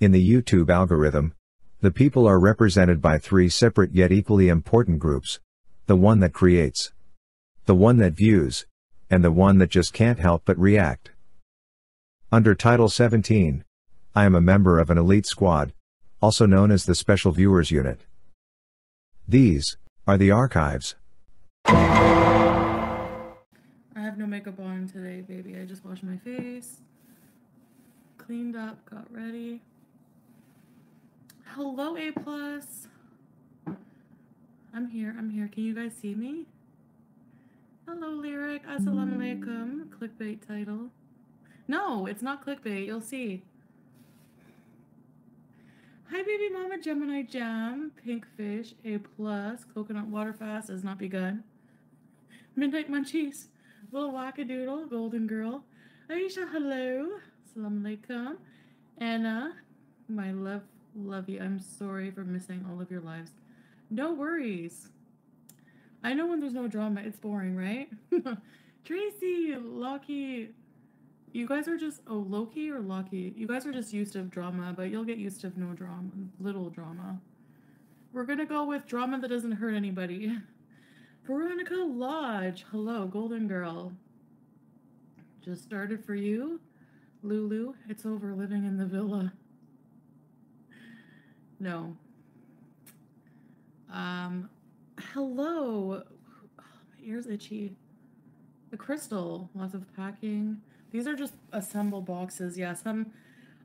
In the YouTube algorithm, the people are represented by three separate yet equally important groups. The one that creates, the one that views, and the one that just can't help but react. Under Title 17, I am a member of an elite squad, also known as the Special Viewers Unit. These are the archives. I have no makeup on today, baby. I just washed my face, cleaned up, got ready. Hello, A plus. I'm here. I'm here. Can you guys see me? Hello, lyric. Assalamu alaikum. Clickbait title. No, it's not clickbait. You'll see. Hi, baby mama Gemini Jam, Pink Fish, A plus, Coconut Water Fast has not begun. Midnight Munchies, Little Wackadoodle, Golden Girl, Aisha, hello, Assalamu alaikum, Anna, my love, love you. I'm sorry for missing all of your lives. No worries. I know when there's no drama, it's boring, right? Tracy, Loki, you guys are just oh Loki or Loki. You guys are just used to drama, but you'll get used to no drama, little drama. We're gonna go with drama that doesn't hurt anybody. Veronica Lodge, hello, Golden Girl. Just started for you, Lulu. It's over living in the villa. No. Um, hello. My ear's itchy. The crystal, lots of packing. These are just assemble boxes. Yeah, some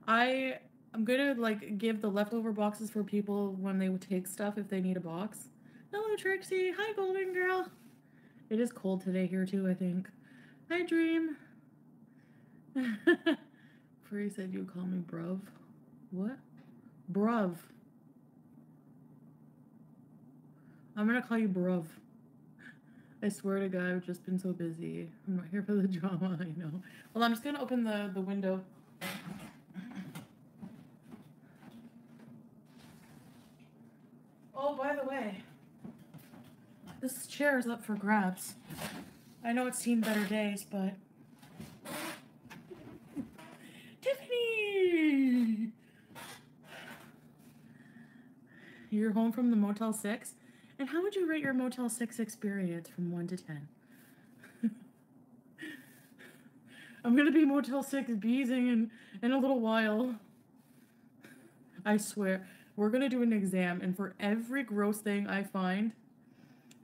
I I'm gonna like give the leftover boxes for people when they would take stuff if they need a box. Hello Trixie. Hi Golden Girl. It is cold today here too, I think. Hi Dream. Free said you call me bruv. What? Bruv. I'm gonna call you bruv. I swear to God, I've just been so busy. I'm not here for the drama, I know. Well, I'm just gonna open the, the window. Oh, by the way, this chair is up for grabs. I know it's seen better days, but. Tiffany! You're home from the Motel 6? And how would you rate your Motel 6 experience from 1 to 10? I'm gonna be Motel 6 beezing in, in a little while. I swear. We're gonna do an exam, and for every gross thing I find.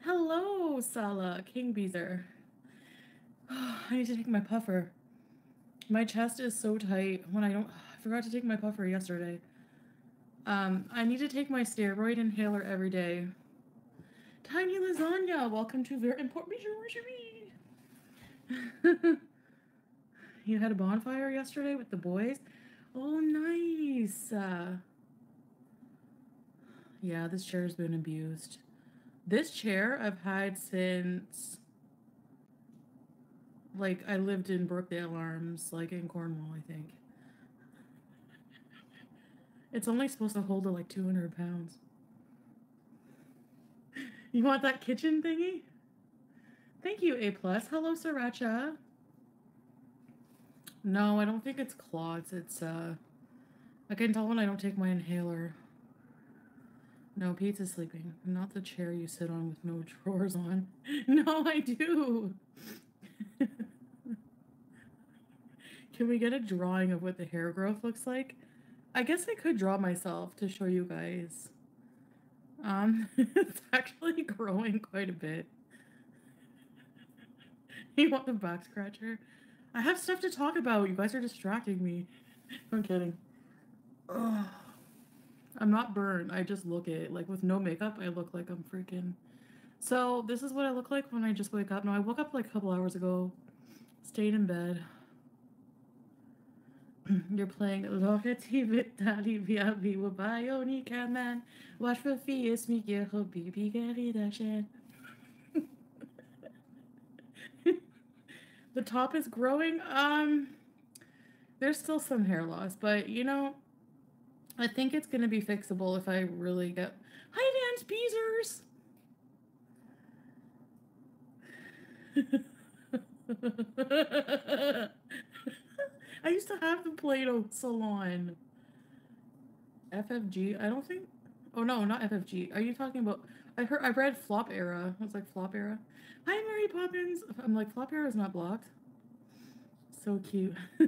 Hello, Salah, King Beezer. I need to take my puffer. My chest is so tight when I don't. I forgot to take my puffer yesterday. Um, I need to take my steroid inhaler every day. Tiny Lasagna, welcome to very important You had a bonfire yesterday with the boys? Oh, nice. Uh, yeah, this chair's been abused. This chair I've had since like I lived in Brookdale Arms, like in Cornwall, I think. It's only supposed to hold like 200 pounds. You want that kitchen thingy? Thank you, A+. plus. Hello, Sriracha. No, I don't think it's clots. It's, uh... I can tell when I don't take my inhaler. No, Pizza's sleeping. Not the chair you sit on with no drawers on. No, I do! Can we get a drawing of what the hair growth looks like? I guess I could draw myself to show you guys. Um, it's actually growing quite a bit. you want the back scratcher? I have stuff to talk about. You guys are distracting me. I'm kidding. Ugh. I'm not burned. I just look it. Like with no makeup, I look like I'm freaking. So this is what I look like when I just wake up. No, I woke up like a couple hours ago. Stayed in bed. You're playing لغتي بالتالي بأبي وبعيوني كمان وعارفة في اسمك يا حبيبي غريب عشان The top is growing. Um, there's still some hair loss, but you know, I think it's gonna be fixable if I really get. Hi, Vance Beezers. I used to have the Play-Doh salon. FFG. I don't think. Oh no, not FFG. Are you talking about? I heard. I read flop era. Was like flop era. Hi, Mary Poppins. I'm like flop era is not blocked. So cute.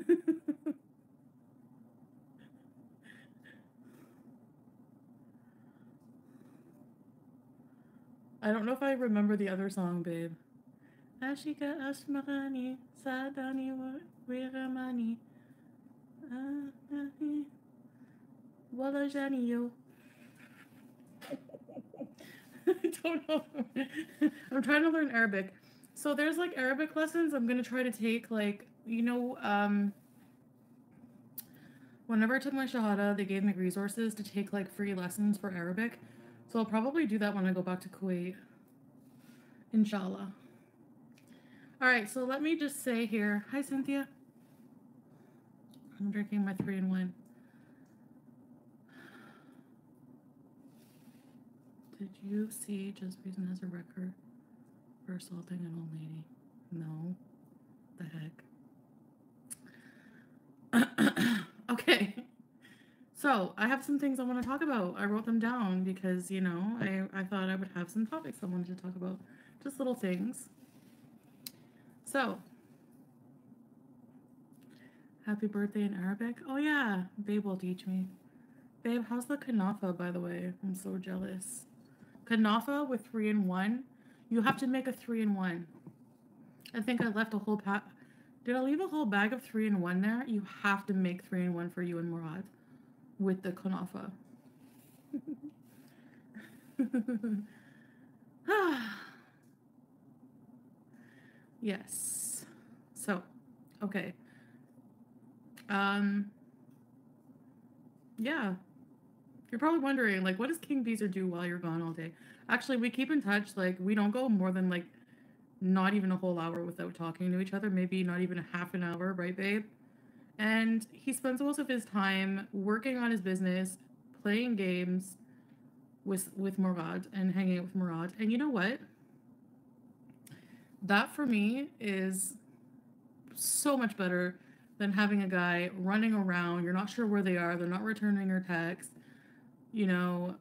I don't know if I remember the other song, babe. Ashika Ashmarani Sadani Wiramani Wala Janiyo. I don't know. I'm trying to learn Arabic. So there's like Arabic lessons I'm gonna try to take like you know um whenever I took my Shahada they gave me resources to take like free lessons for Arabic. So I'll probably do that when I go back to Kuwait. Inshallah. All right, so let me just say here. Hi, Cynthia. I'm drinking my three in one. Did you see Just Reason as a record for assaulting an old lady? No. The heck? okay. So I have some things I want to talk about. I wrote them down because, you know, I, I thought I would have some topics I wanted to talk about. Just little things. So, happy birthday in Arabic. Oh, yeah. Babe will teach me. Babe, how's the kanafa, by the way? I'm so jealous. Kanafa with three in one. You have to make a three in one. I think I left a whole pack. Did I leave a whole bag of three in one there? You have to make three in one for you and Murad with the kanafa. yes. So, okay. Um yeah. You're probably wondering like what does King Beezer do while you're gone all day? Actually, we keep in touch like we don't go more than like not even a whole hour without talking to each other, maybe not even a half an hour, right, babe? And he spends most of his time working on his business, playing games with with Murad and hanging out with Murad. And you know what? That for me is so much better than having a guy running around. You're not sure where they are. They're not returning your text. You know,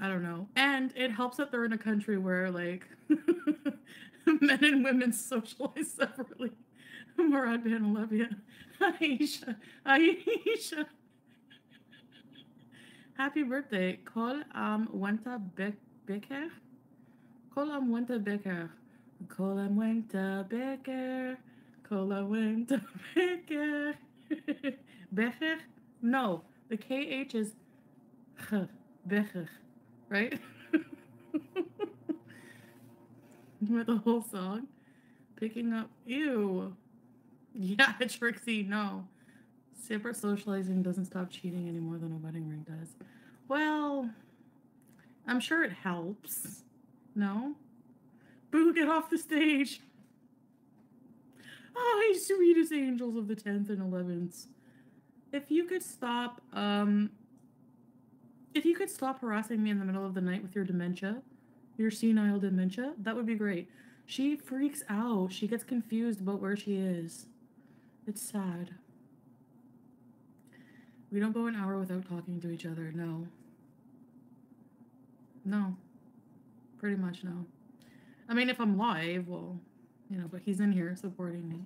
I don't know. And it helps that they're in a country where like men and women socialize separately. Murad Van Olivia. Aisha. Aisha. Happy birthday. Kol am wenta beker. Kol am wenta beker. Wenta beker. Kol am wenta beker. Becher? No. The KH is Becher. Right? With the whole song. Picking up. Ew. Yeah, Trixie, no. Separate socializing doesn't stop cheating any more than a wedding ring does. Well, I'm sure it helps. No? Boo, get off the stage. Oh, sweetest angels of the 10th and 11th. If you could stop, um, if you could stop harassing me in the middle of the night with your dementia, your senile dementia, that would be great. She freaks out. She gets confused about where she is. It's sad. We don't go an hour without talking to each other. No. No. Pretty much no. I mean, if I'm live, well, you know, but he's in here supporting me.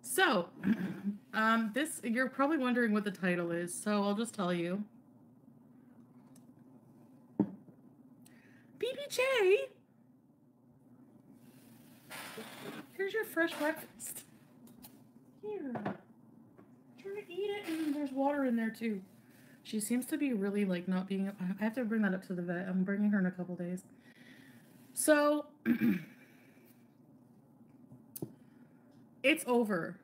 So, um, this, you're probably wondering what the title is, so I'll just tell you. BBJ! Here's your fresh breakfast. Here. Try to eat it, and there's water in there too. She seems to be really like not being. I have to bring that up to the vet. I'm bringing her in a couple days. So it's over.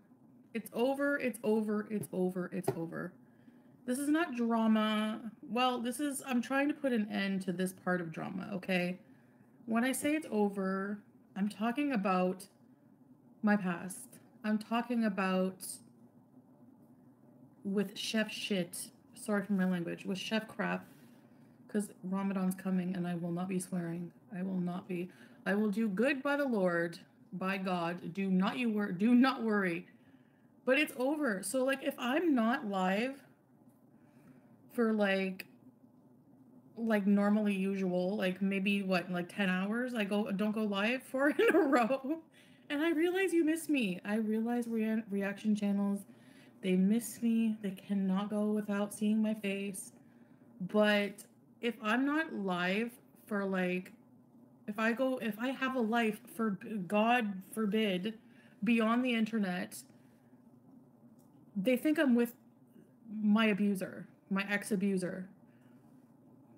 It's over. It's over. It's over. It's over. This is not drama. Well, this is. I'm trying to put an end to this part of drama. Okay. When I say it's over, I'm talking about my past. I'm talking about with chef shit. Sorry for my language. With chef crap. Because Ramadan's coming and I will not be swearing. I will not be. I will do good by the Lord, by God. Do not you worry. Do not worry. But it's over. So like if I'm not live for like like normally usual, like maybe what, like 10 hours I go don't go live for in a row. And I realize you miss me. I realize rea- reaction channels they miss me. They cannot go without seeing my face. But if I'm not live for like if I go if I have a life for God forbid beyond the internet, they think I'm with my abuser, my ex-abuser.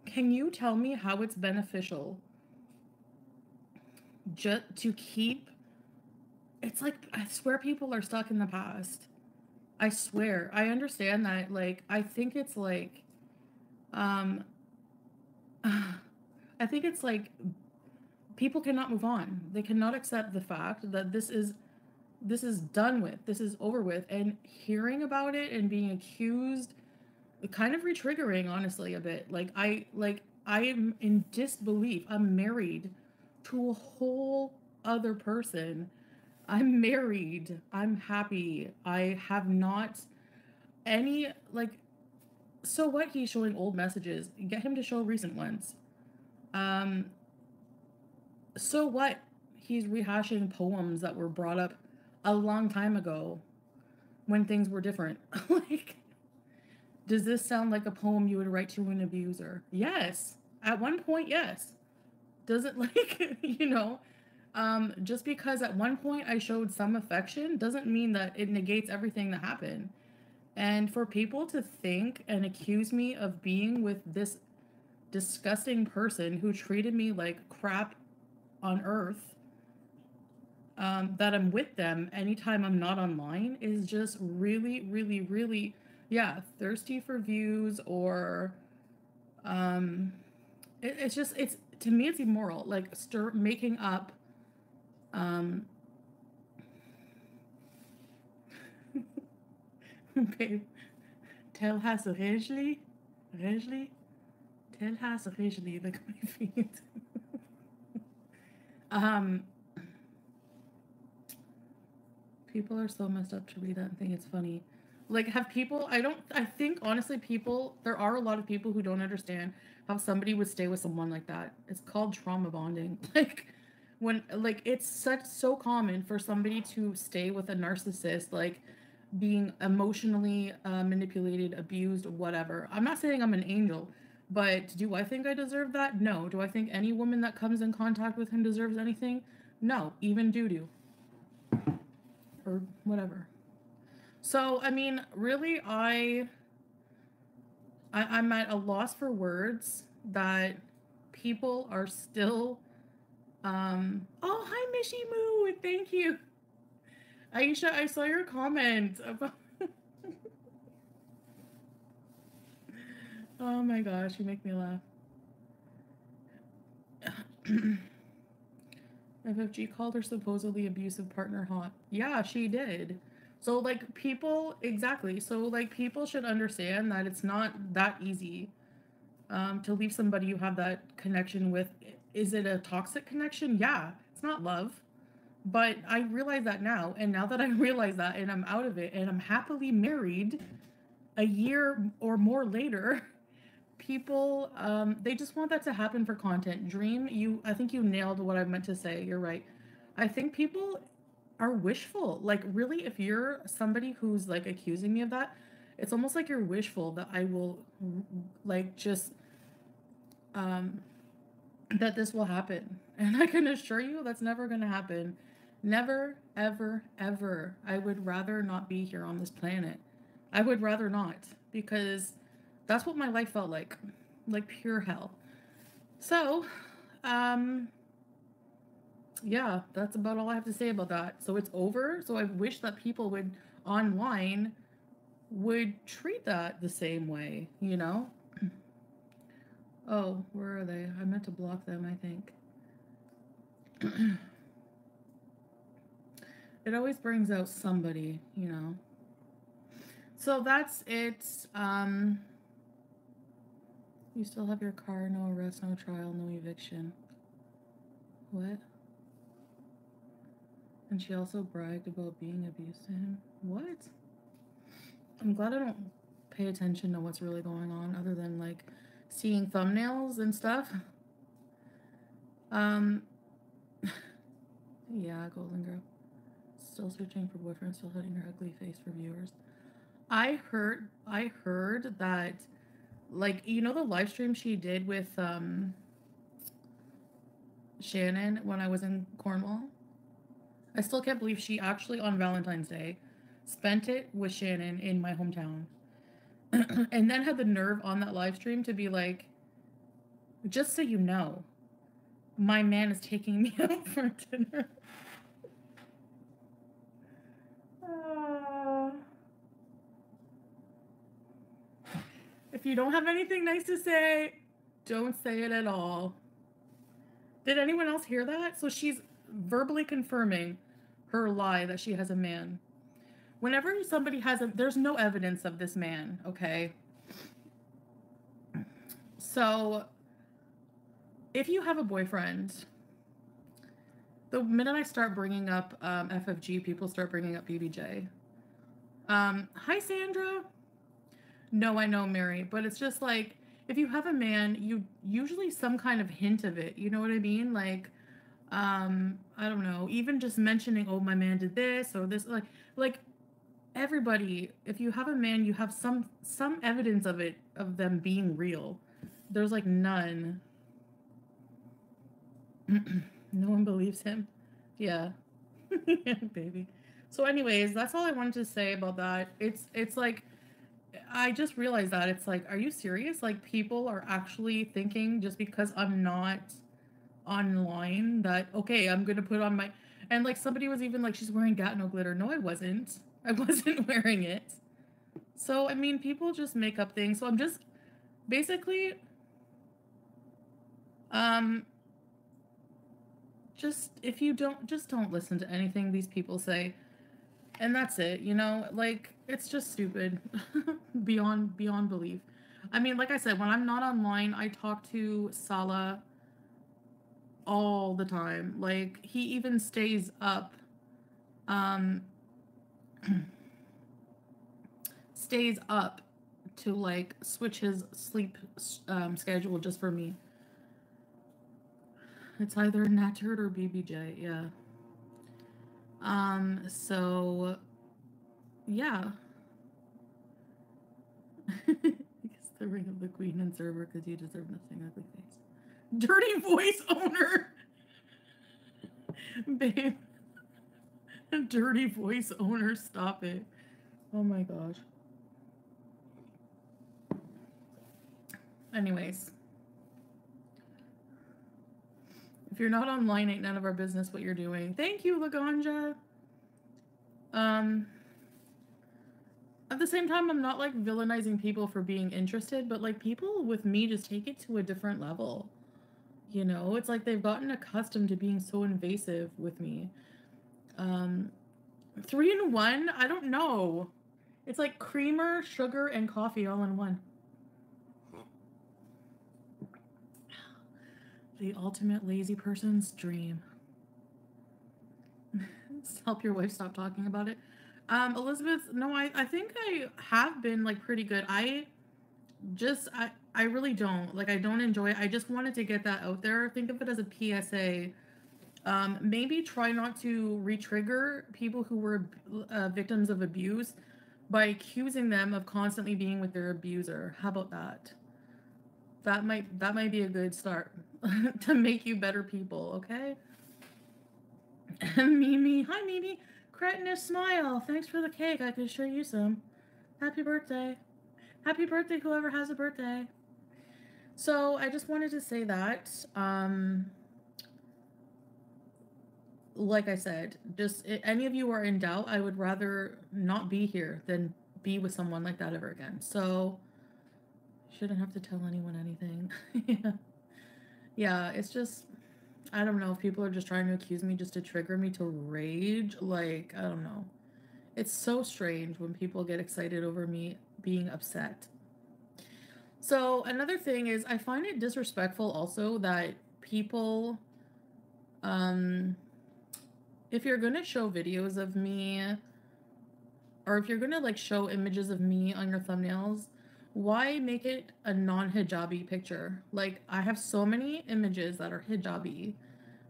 Can you tell me how it's beneficial just to keep it's like I swear people are stuck in the past. I swear. I understand that like I think it's like um I think it's like people cannot move on. They cannot accept the fact that this is this is done with. This is over with and hearing about it and being accused kind of retriggering honestly a bit. Like I like I am in disbelief. I'm married to a whole other person. I'm married. I'm happy. I have not any like so what he's showing old messages. Get him to show recent ones. Um so what he's rehashing poems that were brought up a long time ago when things were different. like does this sound like a poem you would write to an abuser? Yes. At one point, yes. Does it like, you know, um, just because at one point I showed some affection doesn't mean that it negates everything that happened. And for people to think and accuse me of being with this disgusting person who treated me like crap on earth, um, that I'm with them anytime I'm not online is just really, really, really yeah, thirsty for views or um it, it's just it's to me it's immoral. Like stir making up um okay. Tell has Rejli Rejli Tell has Rejli like my feet. um people are so messed up to read that and think it's funny like have people i don't i think honestly people there are a lot of people who don't understand how somebody would stay with someone like that it's called trauma bonding like when like it's such so common for somebody to stay with a narcissist like being emotionally uh, manipulated abused whatever i'm not saying i'm an angel but do i think i deserve that no do i think any woman that comes in contact with him deserves anything no even doo doo or whatever so, I mean, really, I, I I'm at a loss for words that people are still. Um. Oh, hi, Mishy Moo. Thank you, Aisha. I saw your comment about. oh my gosh, you make me laugh. FFG called her supposedly abusive partner hot. Yeah, she did. So like people exactly. So like people should understand that it's not that easy um, to leave somebody you have that connection with. Is it a toxic connection? Yeah, it's not love. But I realize that now, and now that I realize that, and I'm out of it, and I'm happily married, a year or more later, people um, they just want that to happen for content. Dream, you, I think you nailed what I meant to say. You're right. I think people are wishful. Like, really, if you're somebody who's like accusing me of that, it's almost like you're wishful that I will, like, just, um, that this will happen. And I can assure you that's never going to happen. Never, ever, ever. I would rather not be here on this planet. I would rather not because that's what my life felt like like pure hell. So, um, yeah, that's about all I have to say about that. So it's over. So I wish that people would online would treat that the same way, you know? Oh, where are they? I meant to block them, I think. it always brings out somebody, you know. So that's it. Um you still have your car, no arrest, no trial, no eviction. What? And she also bragged about being abused to him. What? I'm glad I don't pay attention to what's really going on other than like seeing thumbnails and stuff. Um yeah, Golden Girl. Still searching for boyfriend, still hiding her ugly face for viewers. I heard I heard that like you know the live stream she did with um Shannon when I was in Cornwall. I still can't believe she actually on Valentine's Day spent it with Shannon in my hometown. and then had the nerve on that live stream to be like, just so you know, my man is taking me out for dinner. If you don't have anything nice to say, don't say it at all. Did anyone else hear that? So she's verbally confirming her lie that she has a man. Whenever somebody has a, there's no evidence of this man, okay? So if you have a boyfriend, the minute I start bringing up um, FFG, people start bringing up BBJ. Um, hi, Sandra. No, I know, Mary, but it's just like if you have a man, you usually some kind of hint of it. You know what I mean? Like, um, I don't know, even just mentioning, oh, my man did this or this, like, like everybody. If you have a man, you have some some evidence of it of them being real. There's like none. no one believes him. Yeah. baby. So anyways, that's all I wanted to say about that. It's it's like I just realized that it's like are you serious? Like people are actually thinking just because I'm not online that okay, I'm going to put on my and like somebody was even like she's wearing Gatineau glitter. No, I wasn't. I wasn't wearing it. So I mean, people just make up things. So I'm just basically um just if you don't just don't listen to anything these people say. And that's it you know? Like it's just stupid. Beyond beyond belief. I mean like i said when i'm not online i talk to Salah all the time. Like he even stays up um stays up to like switch his sleep um, schedule just for me it's either Nadturd or BBJ, yeah. Um, so yeah. I guess the ring of the queen and server because you deserve nothing, ugly face. Dirty voice owner. Babe. Dirty voice owner, stop it. Oh my gosh. Anyways. You're not online, ain't none of our business what you're doing. Thank you, Laganja. Um, at the same time, I'm not like villainizing people for being interested, but like people with me just take it to a different level. You know, it's like they've gotten accustomed to being so invasive with me. Um, three in one? I don't know. It's like creamer, sugar, and coffee all in one. The ultimate lazy person's dream. Help your wife stop talking about it. Um, Elizabeth, no, I, I think I have been like pretty good. I just I I really don't like I don't enjoy it. I just wanted to get that out there. Think of it as a PSA. Um, maybe try not to re-trigger people who were uh, victims of abuse by accusing them of constantly being with their abuser. How about that? That might that might be a good start. to make you better people, okay? Mimi, hi Mimi. Cretinous smile. Thanks for the cake. I could show you some. Happy birthday. Happy birthday, whoever has a birthday. So I just wanted to say that. Um, like I said, just any of you are in doubt, I would rather not be here than be with someone like that ever again. So shouldn't have to tell anyone anything. yeah yeah, it's just I don't know if people are just trying to accuse me just to trigger me to rage. Like, I don't know. It's so strange when people get excited over me being upset. So, another thing is I find it disrespectful also that people um if you're going to show videos of me or if you're gonna like show images of me on your thumbnails, why make it a non-hijabi picture? Like I have so many images that are hijabi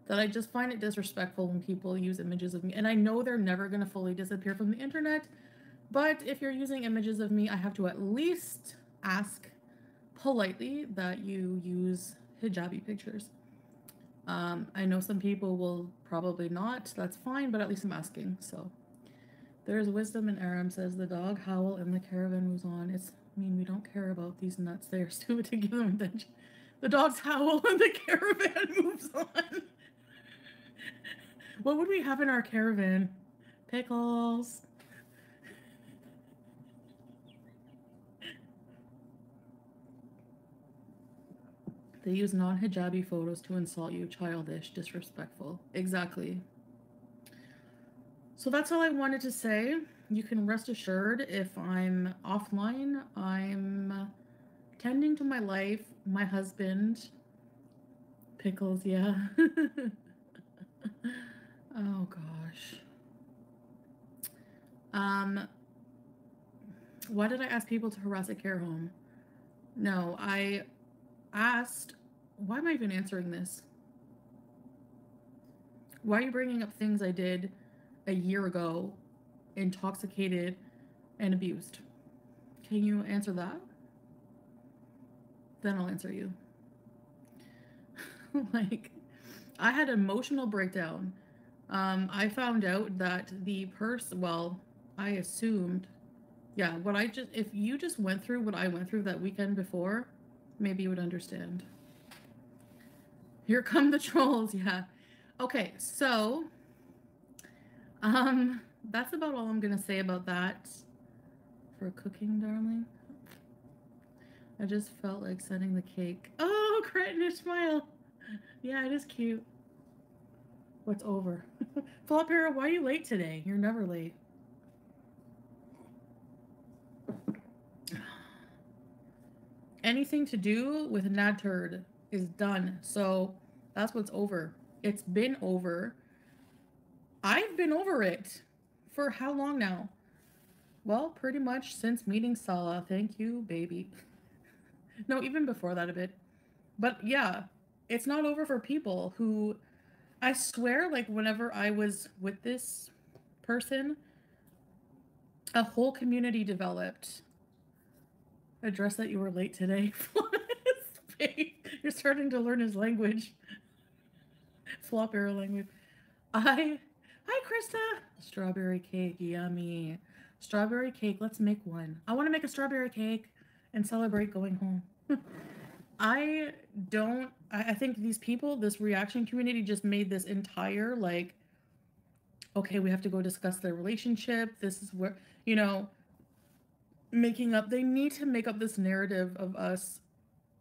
that I just find it disrespectful when people use images of me. And I know they're never gonna fully disappear from the internet, but if you're using images of me, I have to at least ask politely that you use hijabi pictures. Um, I know some people will probably not. That's fine, but at least I'm asking. So there's wisdom in Aram says the dog howl and the caravan moves on. It's mean we don't care about these nuts. They are stupid to give them attention. The dogs howl and the caravan moves on. what would we have in our caravan? Pickles. They use non hijabi photos to insult you, childish, disrespectful. Exactly. So that's all I wanted to say. You can rest assured if I'm offline, I'm tending to my life, my husband. Pickles, yeah. oh gosh. Um why did I ask people to harass a care home? No, I asked, why am I even answering this? Why are you bringing up things I did a year ago, intoxicated and abused? Can you answer that? Then I'll answer you. like, I had an emotional breakdown. Um, I found out that the person, well, I assumed, yeah, what I just, if you just went through what I went through that weekend before, maybe you would understand. Here come the trolls, yeah. Okay, so um that's about all I'm gonna say about that for cooking, darling. I just felt like sending the cake. Oh, Cretinish smile. Yeah, it is cute. What's over? Flop Hero, why are you late today? You're never late. anything to do with Nadturd is done. So that's what's over. It's been over. I've been over it for how long now? Well, pretty much since meeting Salah. Thank you, baby. no, even before that a bit. But yeah, it's not over for people who I swear, like, whenever I was with this person, a whole community developed address that you were late today. You're starting to learn his language. Flop arrow language. I Hi Krista. Strawberry cake, yummy. Strawberry cake, let's make one. I want to make a strawberry cake and celebrate going home. I don't I, think these people, this reaction community just made this entire like okay, we have to go discuss their relationship. This is where you know, making up they need to make up this narrative of us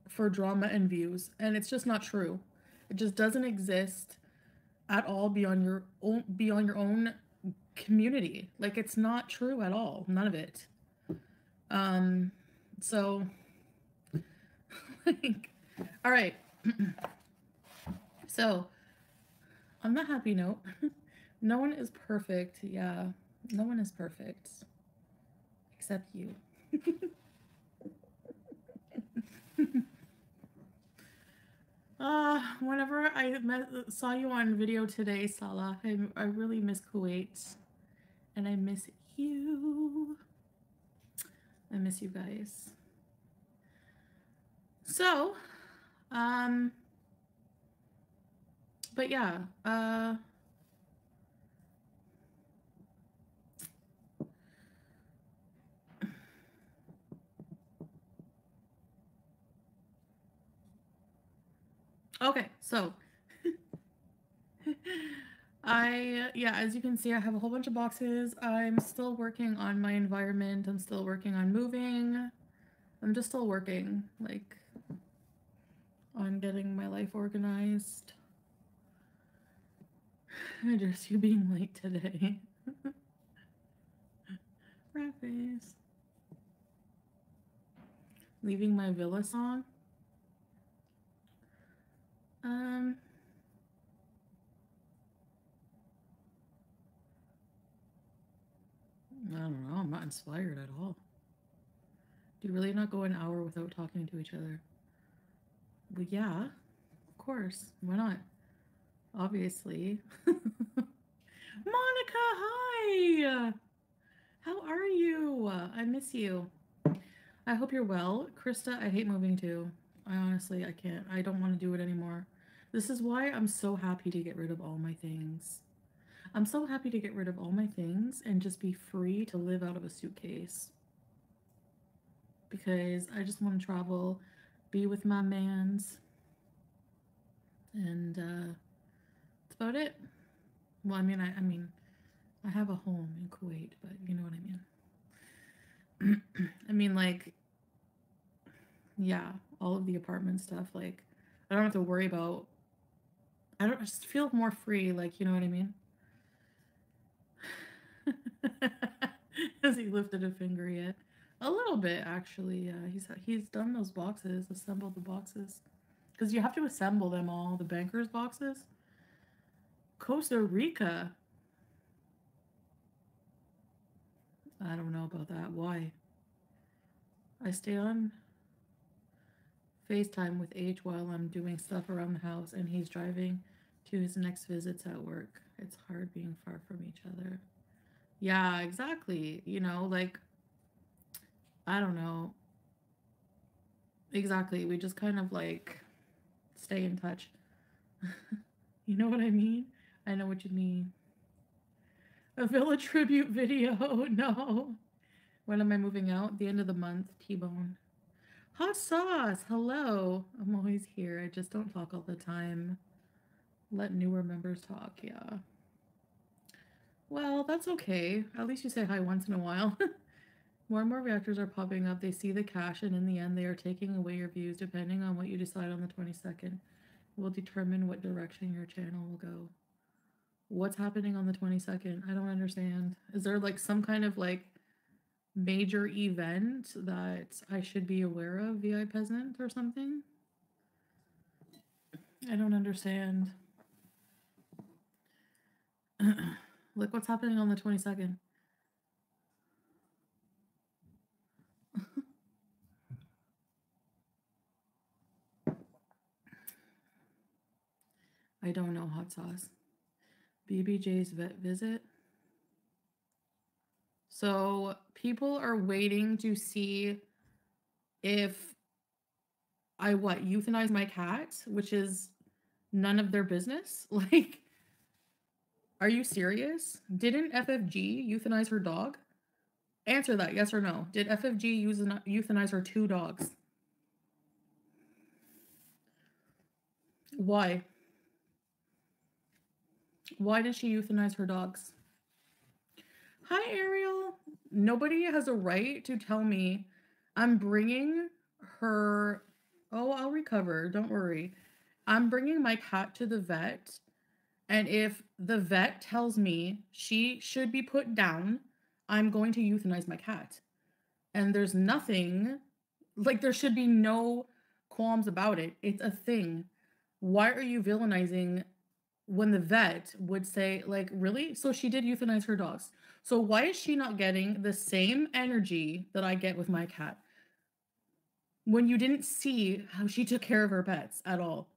for drama and views and it's just not true it just doesn't exist at all beyond your own beyond your own community. Like it's not true at all. None of it. Um so like all right. So on the happy note no one is perfect. Yeah no one is perfect. Except you. uh, whenever I met, saw you on video today, Salah, I, I really miss Kuwait. And I miss you. I miss you guys. So, um, but yeah, uh, Okay, so I, yeah, as you can see, I have a whole bunch of boxes. I'm still working on my environment. I'm still working on moving. I'm just still working, like, on getting my life organized. I just you being late today. Rat face. Leaving my villa song. Um. I don't know. I'm not inspired at all. Do you really not go an hour without talking to each other? Well, yeah, of course. Why not? Obviously. Monica, hi! How are you? I miss you. I hope you're well. Krista, I hate moving too. I honestly, I can't. I don't want to do it anymore. This is why I'm so happy to get rid of all my things. I'm so happy to get rid of all my things and just be free to live out of a suitcase. Because I just want to travel, be with my mans, and uh, that's about it. Well, I mean, I, I mean, I have a home in Kuwait, but you know what I mean. I mean, like, yeah, all of the apartment stuff. Like, I don't have to worry about. I don't I just feel more free. Like, you know what I mean. Has he lifted a finger yet? A little bit, actually. Yeah, he's he's done those boxes, assembled the boxes, because you have to assemble them all. The bankers boxes. Costa Rica. I don't know about that. Why? I stay on FaceTime with H while I'm doing stuff around the house and he's driving to his next visits at work. It's hard being far from each other. Yeah, exactly. You know, like, I don't know. Exactly. We just kind of like stay in touch. you know what I mean? I know what you mean. A Villa tribute video. No. When am I moving out? The end of the month. T Bone. Hot sauce. Hello. I'm always here. I just don't talk all the time. Let newer members talk. Yeah. Well, that's okay. At least you say hi once in a while. more and more reactors are popping up. They see the cash, and in the end, they are taking away your views. Depending on what you decide on the 22nd, will determine what direction your channel will go. What's happening on the 22nd? I don't understand. Is there like some kind of like major event that I should be aware of, VI Peasant or something? I don't understand. Look what's happening on the 22nd. I don't know hot sauce. BBJ's vet visit. So people are waiting to see if I what euthanize my cat, which is none of their business. Like are you serious? Didn't FFG euthanize her dog? Answer that, yes or no. Did FFG euthanize her two dogs? Why? Why did she euthanize her dogs? Hi, Ariel. Nobody has a right to tell me I'm bringing her. Oh, I'll recover. Don't worry. I'm bringing my cat to the vet and if the vet tells me she should be put down, I'm going to euthanize my cat. And there's nothing, like, there should be no qualms about it. It's a thing. Why are you villainizing when the vet would say, like, really? So she did euthanize her dogs. So why is she not getting the same energy that I get with my cat? When you didn't see how she took care of her pets at all.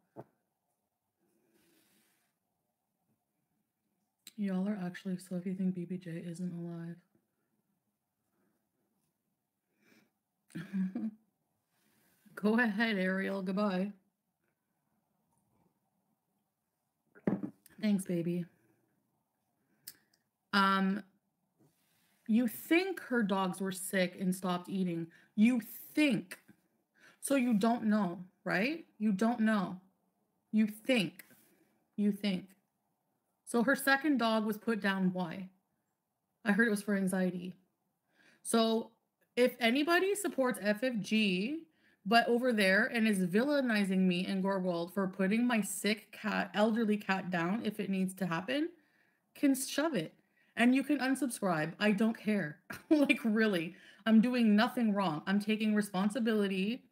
Y'all are actually so if you think BBJ isn't alive. Go ahead, Ariel. Goodbye. Thanks, baby. Um, you think her dogs were sick and stopped eating. You think. So you don't know, right? You don't know. You think. You think. So her second dog was put down. Why? I heard it was for anxiety. So if anybody supports FFG, but over there and is villainizing me and Gorgold for putting my sick cat, elderly cat down if it needs to happen, can shove it. And you can unsubscribe. I don't care. like, really, I'm doing nothing wrong. I'm taking responsibility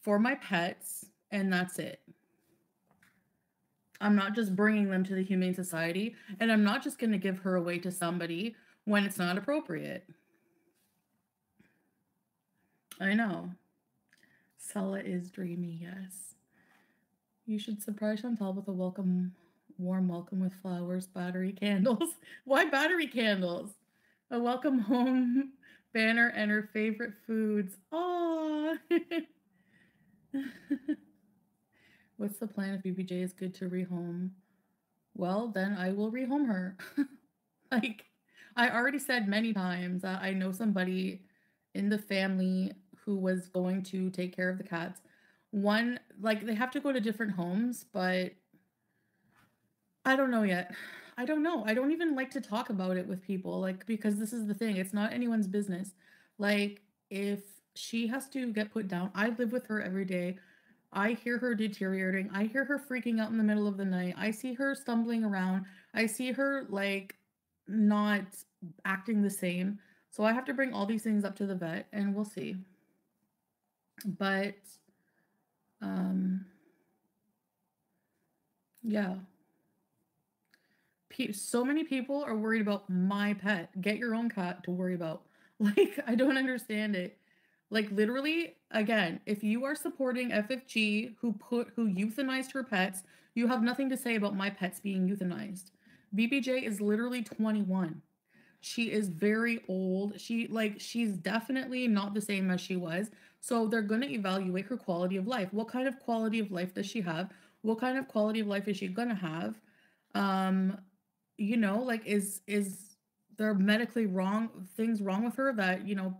for my pets, and that's it. I'm not just bringing them to the Humane Society, and I'm not just going to give her away to somebody when it's not appropriate. I know. Sella is dreamy, yes. You should surprise Chantal with a welcome, warm welcome with flowers, battery candles. Why battery candles? A welcome home banner and her favorite foods. Oh. What's the plan if BBJ is good to rehome? Well, then I will rehome her. like I already said many times that I know somebody in the family who was going to take care of the cats. One, like they have to go to different homes, but I don't know yet. I don't know. I don't even like to talk about it with people, like, because this is the thing. It's not anyone's business. Like, if she has to get put down, I live with her every day. I hear her deteriorating. I hear her freaking out in the middle of the night. I see her stumbling around. I see her, like, not acting the same. So I have to bring all these things up to the vet and we'll see. But um yeah. So many people are worried about my pet. Get your own cat to worry about. Like I don't understand it. Like literally again, if you are supporting FFG who put who euthanized her pets, you have nothing to say about my pets being euthanized. BBJ is literally 21. She is very old. She like she's definitely not the same as she was. So they're going to evaluate her quality of life. What kind of quality of life does she have? What kind of quality of life is she going to have? Um you know, like is is there medically wrong things wrong with her that, you know,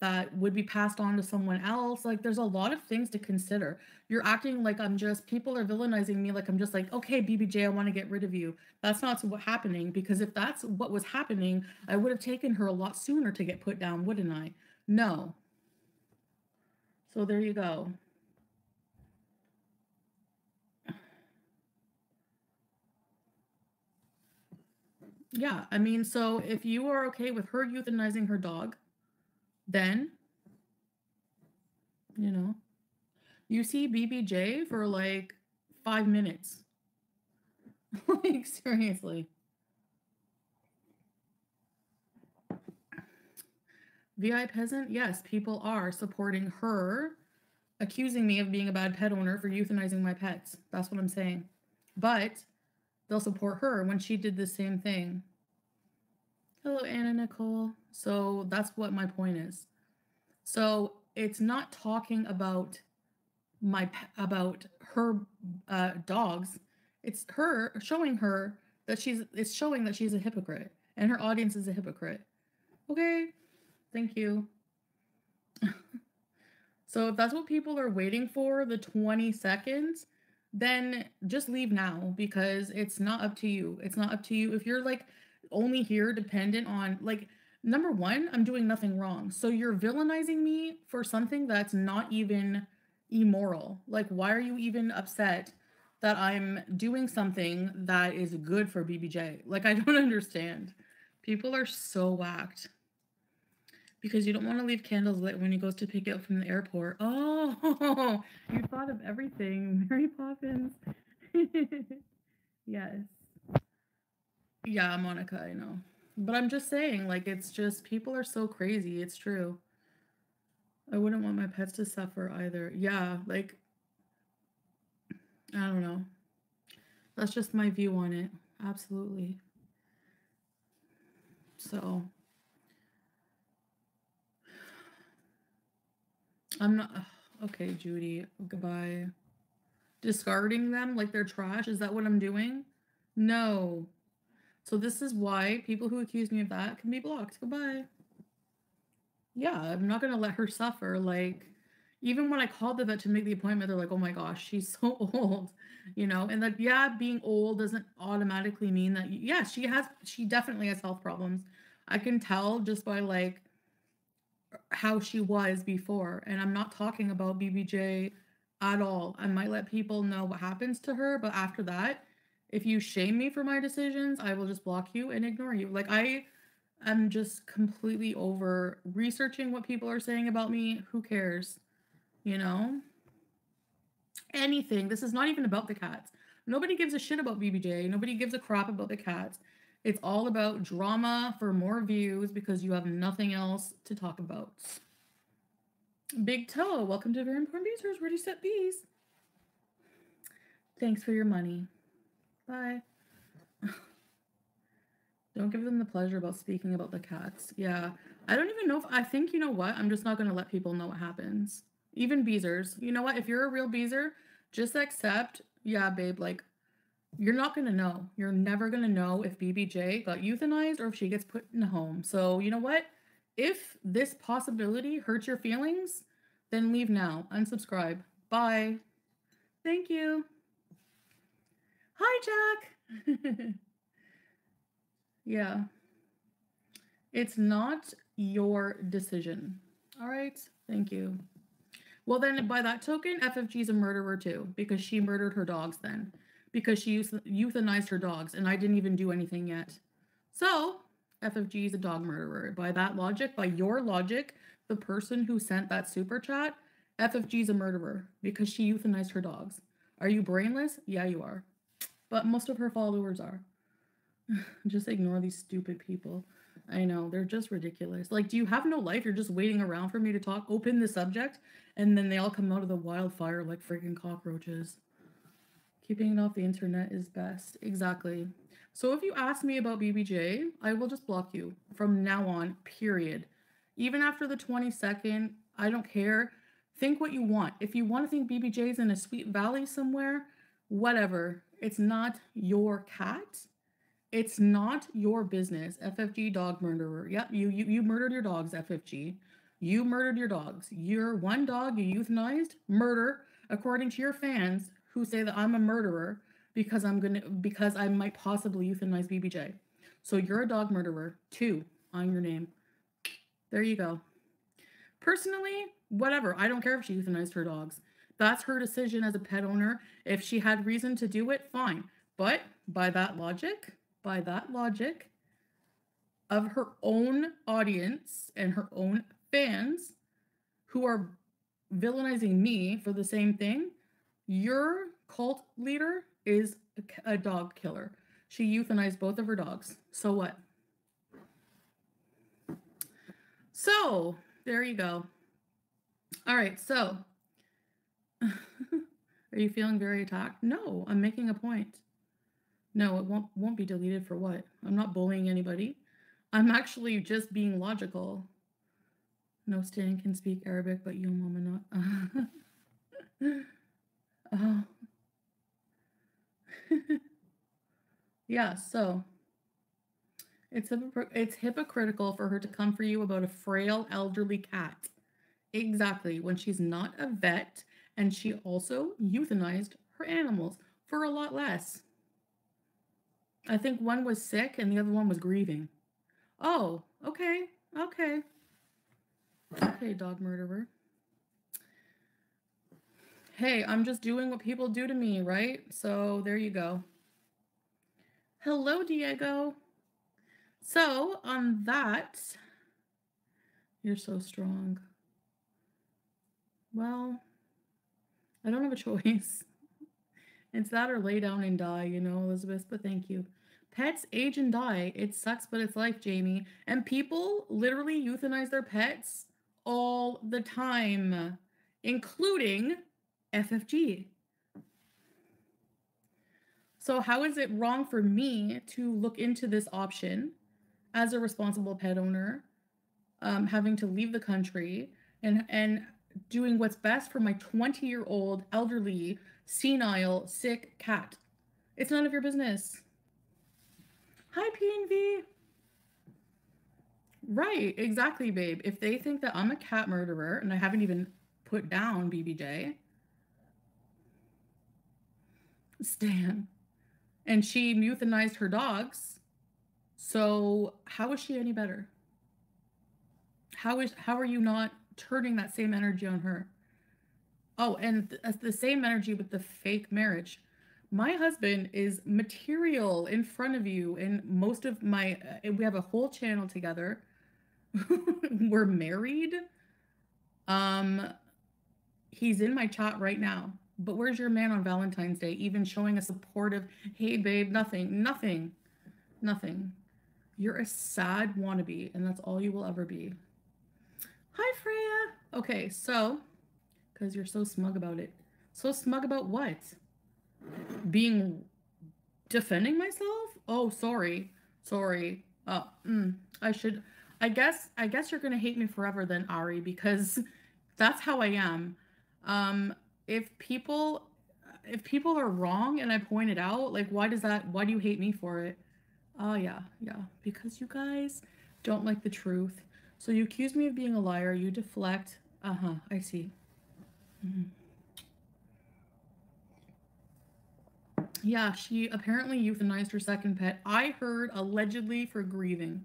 that would be passed on to someone else. Like there's a lot of things to consider. You're acting like I'm just people are villainizing me like I'm just like, okay, BBJ, I want to get rid of you. That's not what's happening because if that's what was happening, I would have taken her a lot sooner to get put down, wouldn't I? No. So there you go. Yeah, I mean, so if you are okay with her euthanizing her dog, then you know you see bbj for like five minutes. Like seriously. Vi peasant yes people are supporting her accusing me of being a bad pet owner for euthanizing my pets. That's what i'm saying. But they'll support her when she did the same thing Hello, Anna Nicole. So that's what my point is. So it's not talking about my about her uh, dogs. It's her showing her that she's. It's showing that she's a hypocrite, and her audience is a hypocrite. Okay, thank you. so if that's what people are waiting for, the 20 seconds, then just leave now because it's not up to you. It's not up to you. If you're like only here dependent on like number one, I'm doing nothing wrong. So you're villainizing me for something that's not even immoral. Like, why are you even upset that I'm doing something that is good for BBJ? Like, I don't understand. People are so whacked. Because you don't want to leave candles lit when he goes to pick it up from the airport. Oh, you thought of everything, Mary Poppins. yes. Yeah, Monica, I know. But I'm just saying, like, it's just people are so crazy. It's true. I wouldn't want my pets to suffer either. Yeah, like, I don't know. That's just my view on it. Absolutely. So, I'm not. Okay, Judy, goodbye. Discarding them like they're trash? Is that what I'm doing? No. So this is why people who accuse me of that can be blocked. Goodbye. Yeah, I'm not gonna let her suffer. Like, even when I called the vet to make the appointment, they're like, "Oh my gosh, she's so old," you know. And that, yeah, being old doesn't automatically mean that. Yeah, she has. She definitely has health problems. I can tell just by like how she was before. And I'm not talking about BBJ at all. I might let people know what happens to her, but after that, if you shame me for my decisions, I will just block you and ignore you. Like I am just completely over researching what people are saying about me. Who cares? You know? Anything. This is not even about the cats. Nobody gives a shit about BBJ. Nobody gives a crap about the cats. It's all about drama for more views because you have nothing else to talk about. Big Toe, welcome to Very Important do you set bees? Thanks for your money. Bye. Don't give them the pleasure about speaking about the cats. Yeah. I don't even know if I think you know what? I'm just not gonna let people know what happens. Even beezers. You know what? If you're a real beezer, just accept, yeah, babe, like you're not gonna know. You're never gonna know if BBJ got euthanized or if she gets put in a home. So you know what? If this possibility hurts your feelings, then leave now. Unsubscribe. Bye. Thank you. Hi, Jack. yeah. It's not your decision. All right. Thank you. Well, then, by that token, FFG's a murderer too, because she murdered her dogs then, because she euthanized her dogs, and I didn't even do anything yet. So, FFG is a dog murderer. By that logic, by your logic, the person who sent that super chat, FFG is a murderer because she euthanized her dogs. Are you brainless? Yeah, you are. But most of her followers are. Just ignore these stupid people. I know, they're just ridiculous. Like, do you have no life? You're just waiting around for me to talk, open the subject, and then they all come out of the wildfire like freaking cockroaches. Keeping it off the internet is best. Exactly. So if you ask me about BBJ, I will just block you from now on, period. Even after the 22nd, I don't care. Think what you want. If you want to think BBJ's in a sweet valley somewhere, whatever. It's not your cat it's not your business. FFG dog murderer. Yep, you you you murdered your dogs, FFG. You murdered your dogs. You're one dog you euthanized. Murder, according to your fans who say that I'm a murderer because I'm gonna because I might possibly euthanize BBJ. So you're a dog murderer. too on your name. There you go. Personally, whatever. I don't care if she euthanized her dogs. That's her decision as a pet owner. If she had reason to do it, fine. But by that logic, by that logic of her own audience and her own fans who are villainizing me for the same thing, your cult leader is a, a dog killer. She euthanized both of her dogs. So what? So, there you go. All right, so are you feeling very attacked? No, I'm making a point. No, it won't won't be deleted for what? I'm not bullying anybody. I'm actually just being logical. No Stan can speak Arabic, but you mama not. oh. yeah, so it's it's hypocritical for her to come for you about a frail elderly cat. Exactly, when she's not a vet and she also euthanized her animals for a lot less. I think one was sick and the other one was grieving. Oh, okay. Okay. Okay, dog murderer. Hey, I'm just doing what people do to me, right? So there you go. Hello, Diego. So, on that, you're so strong. Well, I don't have a choice. It's that or lay down and die, you know, Elizabeth, but thank you. Pets age and die. It sucks, but it's life, Jamie. And people literally euthanize their pets all the time, including FFG. So, how is it wrong for me to look into this option as a responsible pet owner, um, having to leave the country and and doing what's best for my 20 year old elderly, senile, sick cat? It's none of your business. Hi, PNV. Right, exactly, babe. If they think that I'm a cat murderer and I haven't even put down BBJ, Stan, and she euthanized her dogs, so how is she any better? How is how are you not turning that same energy on her? Oh, and th- the same energy with the fake marriage. My husband is material in front of you and most of my uh, we have a whole channel together. We're married. Um he's in my chat right now but where's your man on valentine's day even showing a supportive hey babe nothing nothing Nothing. You're a sad wannabe, and that's all you will ever be. Hi, Freya. Okay, so, because you're so smug about it. So smug about what? Being defending myself? Oh, sorry. Sorry. Uh, mm, I should. I guess. I guess you're gonna hate me forever then, Ari, because that's how I am. Um, if people, if people are wrong and I point it out, like, why does that? Why do you hate me for it? Oh yeah, yeah. Because you guys don't like the truth. So you accuse me of being a liar. You deflect. Uh huh. I see. Mm-hmm. Yeah, she apparently euthanized her second pet. I heard allegedly for grieving.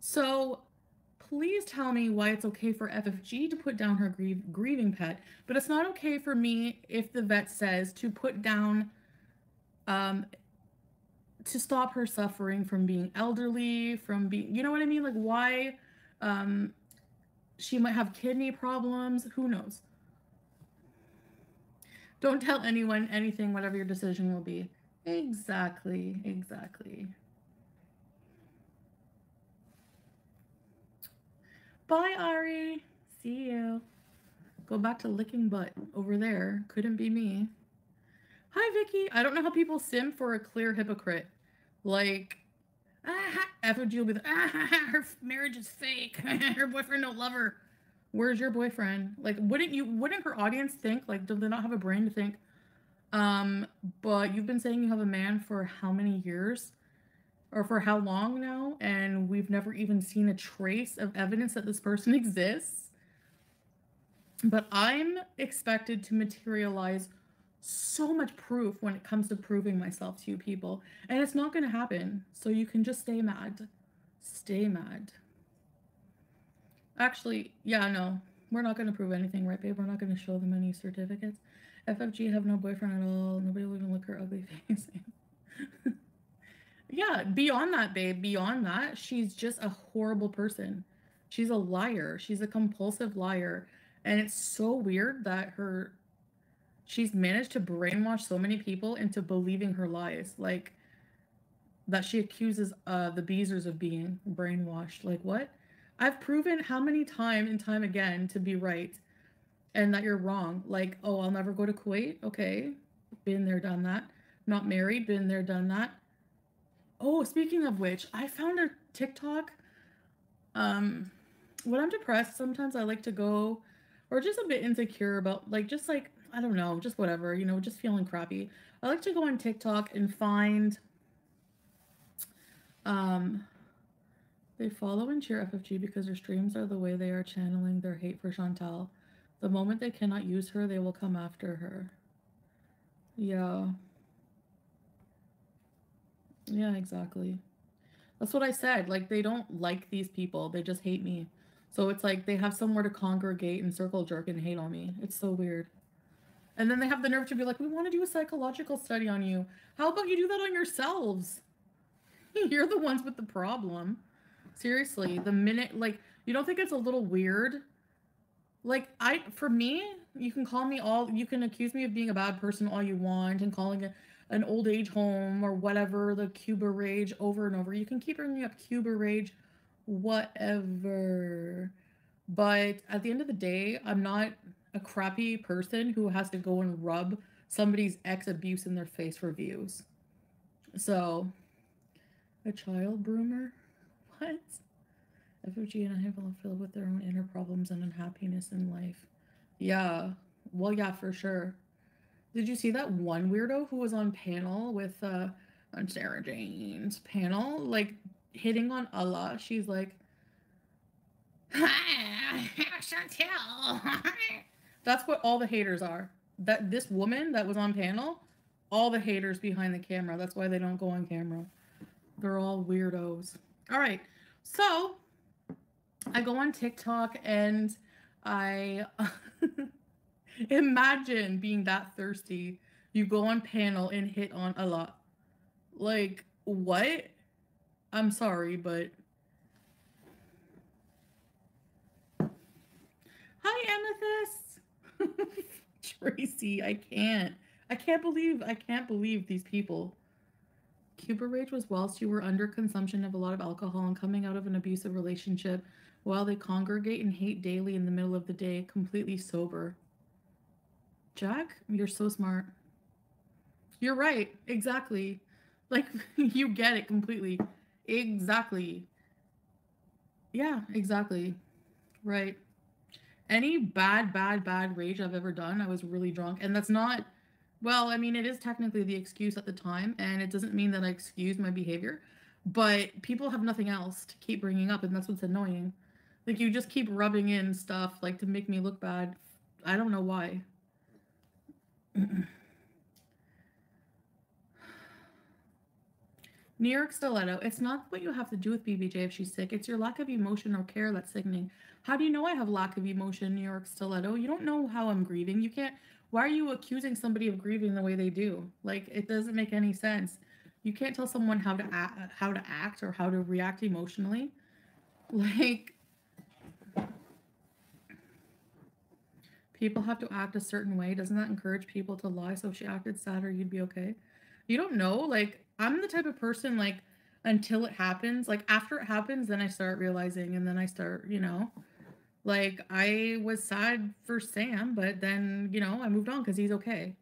So please tell me why it's okay for FFG to put down her grieving pet, but it's not okay for me if the vet says to put down, um, to stop her suffering from being elderly, from being, you know what I mean? Like why, um, she might have kidney problems. Who knows? Don't tell anyone anything, whatever your decision will be. Exactly, exactly. Bye, Ari. See you. Go back to licking butt over there. Couldn't be me. Hi, Vicky. I don't know how people sim for a clear hypocrite. Like, ah, FOG will be the, ah, her marriage is fake. her boyfriend don't love her where's your boyfriend? Like, wouldn't you, wouldn't her audience think, like, do they not have a brain to think, um, but you've been saying you have a man for how many years? Or for how long now? And we've never even seen a trace of evidence that this person exists. But I'm expected to materialize so much proof when it comes to proving myself to you people. And it's not going to happen. So you can just stay mad. Stay mad. Actually, yeah, no. We're not going to prove anything, right, babe? We're not going to show them any certificates. FFG have no boyfriend at all. Nobody will even look her ugly face. yeah, beyond that, babe, beyond that, she's just a horrible person. She's a liar. She's a compulsive liar. And it's so weird that her she's managed to brainwash so many people into believing her lies. Like that she accuses uh the Beezers of being brainwashed. Like what? I've proven how many time and time again to be right and that you're wrong. Like, oh, I'll never go to Kuwait. Okay. Been there, done that. Not married, been there, done that. Oh, speaking of which, I found a TikTok. Um, when I'm depressed, sometimes I like to go or just a bit insecure about like just like I don't know, just whatever, you know, just feeling crappy. I like to go on TikTok and find um they follow and cheer FFG because her streams are the way they are channeling their hate for Chantal. The moment they cannot use her, they will come after her. Yeah. Yeah, exactly. That's what I said. Like, they don't like these people. They just hate me. So it's like they have somewhere to congregate and circle jerk and hate on me. It's so weird. And then they have the nerve to be like, we want to do a psychological study on you. How about you do that on yourselves? You're the ones with the problem. Seriously, the minute like you don't think it's a little weird? Like I for me, you can call me all you can accuse me of being a bad person all you want and calling it an old age home or whatever, the Cuba rage over and over. You can keep bringing up Cuba rage, whatever. But at the end of the day, I'm not a crappy person who has to go and rub somebody's ex abuse in their face for views. So, a child broomer? What? FFG and I have all filled with their own inner problems and unhappiness in life. Yeah. Well, yeah, for sure. Did you see that one weirdo who was on panel with uh on Sarah Jane's panel, like hitting on Salah? She's like, Chantal. That's what all the haters are. That this woman that was on panel, all the haters behind the camera. That's why they don't go on camera. They're all weirdos. All right. So I go on TikTok and I imagine being that thirsty. You go on panel and hit on a lot. Like, what? I'm sorry, but. Hi, Amethyst. Tracy, I can't. I can't believe I can't believe these people Cuba rage was whilst you were under consumption of a lot of alcohol and coming out of an abusive relationship while they congregate and hate daily in the middle of the day, completely sober. Jack, you're so smart. You're right. Exactly. Like, you get it completely. Exactly. Yeah, exactly. Right. Any bad, bad, bad rage I've ever done, I was really drunk. And that's not, well, I mean, it is technically the excuse at the time. And it doesn't mean that I excuse my behavior. But people have nothing else to keep bringing up. And that's what's annoying. Like, you just keep rubbing in stuff, like, to make me look bad. I don't know why. New York stiletto. It's not what you have to do with BBJ if she's sick. It's your lack of emotion or care that's sickening. How do you know I have lack of emotion, New York stiletto? You don't know how I'm grieving. You can't. Why are you accusing somebody of grieving the way they do? Like it doesn't make any sense. You can't tell someone how to act, how to act or how to react emotionally. Like people have to act a certain way. Doesn't that encourage people to lie? So if she acted sadder, you'd be okay. You don't know. Like I'm the type of person like until it happens, like after it happens, then I start realizing and then I start, you know, like I was sad for Sam, but then, you know, I moved on because he's okay.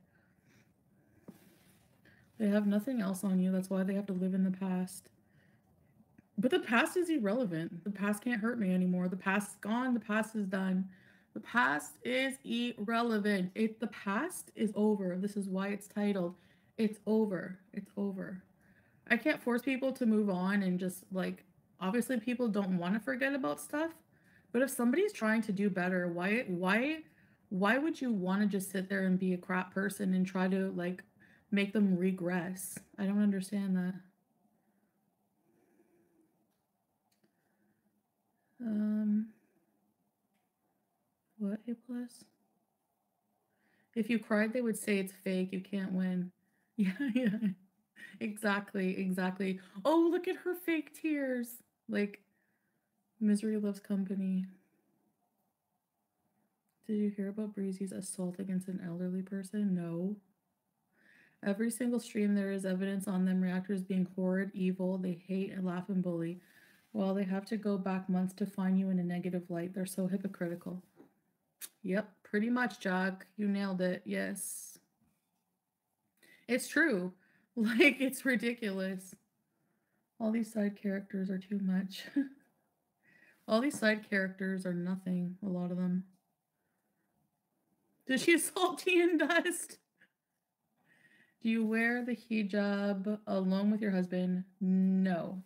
They have nothing else on you. That's why they have to live in the past. But the past is irrelevant. The past can't hurt me anymore. The past's gone. The past is done. The past is irrelevant. It the past is over. This is why it's titled It's Over. It's over. I can't force people to move on and just like obviously people don't want to forget about stuff. But if somebody's trying to do better, why why why would you want to just sit there and be a crap person and try to like make them regress? I don't understand that. Um what A plus? If you cried, they would say it's fake. You can't win. Yeah, yeah. Exactly, exactly. Oh, look at her fake tears. Like, misery loves company. Did you hear about Breezy's assault against an elderly person? No. Every single stream, there is evidence on them reactors being horrid, evil, they hate and laugh and bully. Well, they have to go back months to find you in a negative light. They're so hypocritical. Yep, pretty much, Jock. You nailed it. Yes. It's true. Like, it's ridiculous. All these side characters are too much. All these side characters are nothing, a lot of them. Did she assault tea and dust? Do you wear the hijab alone with your husband? No,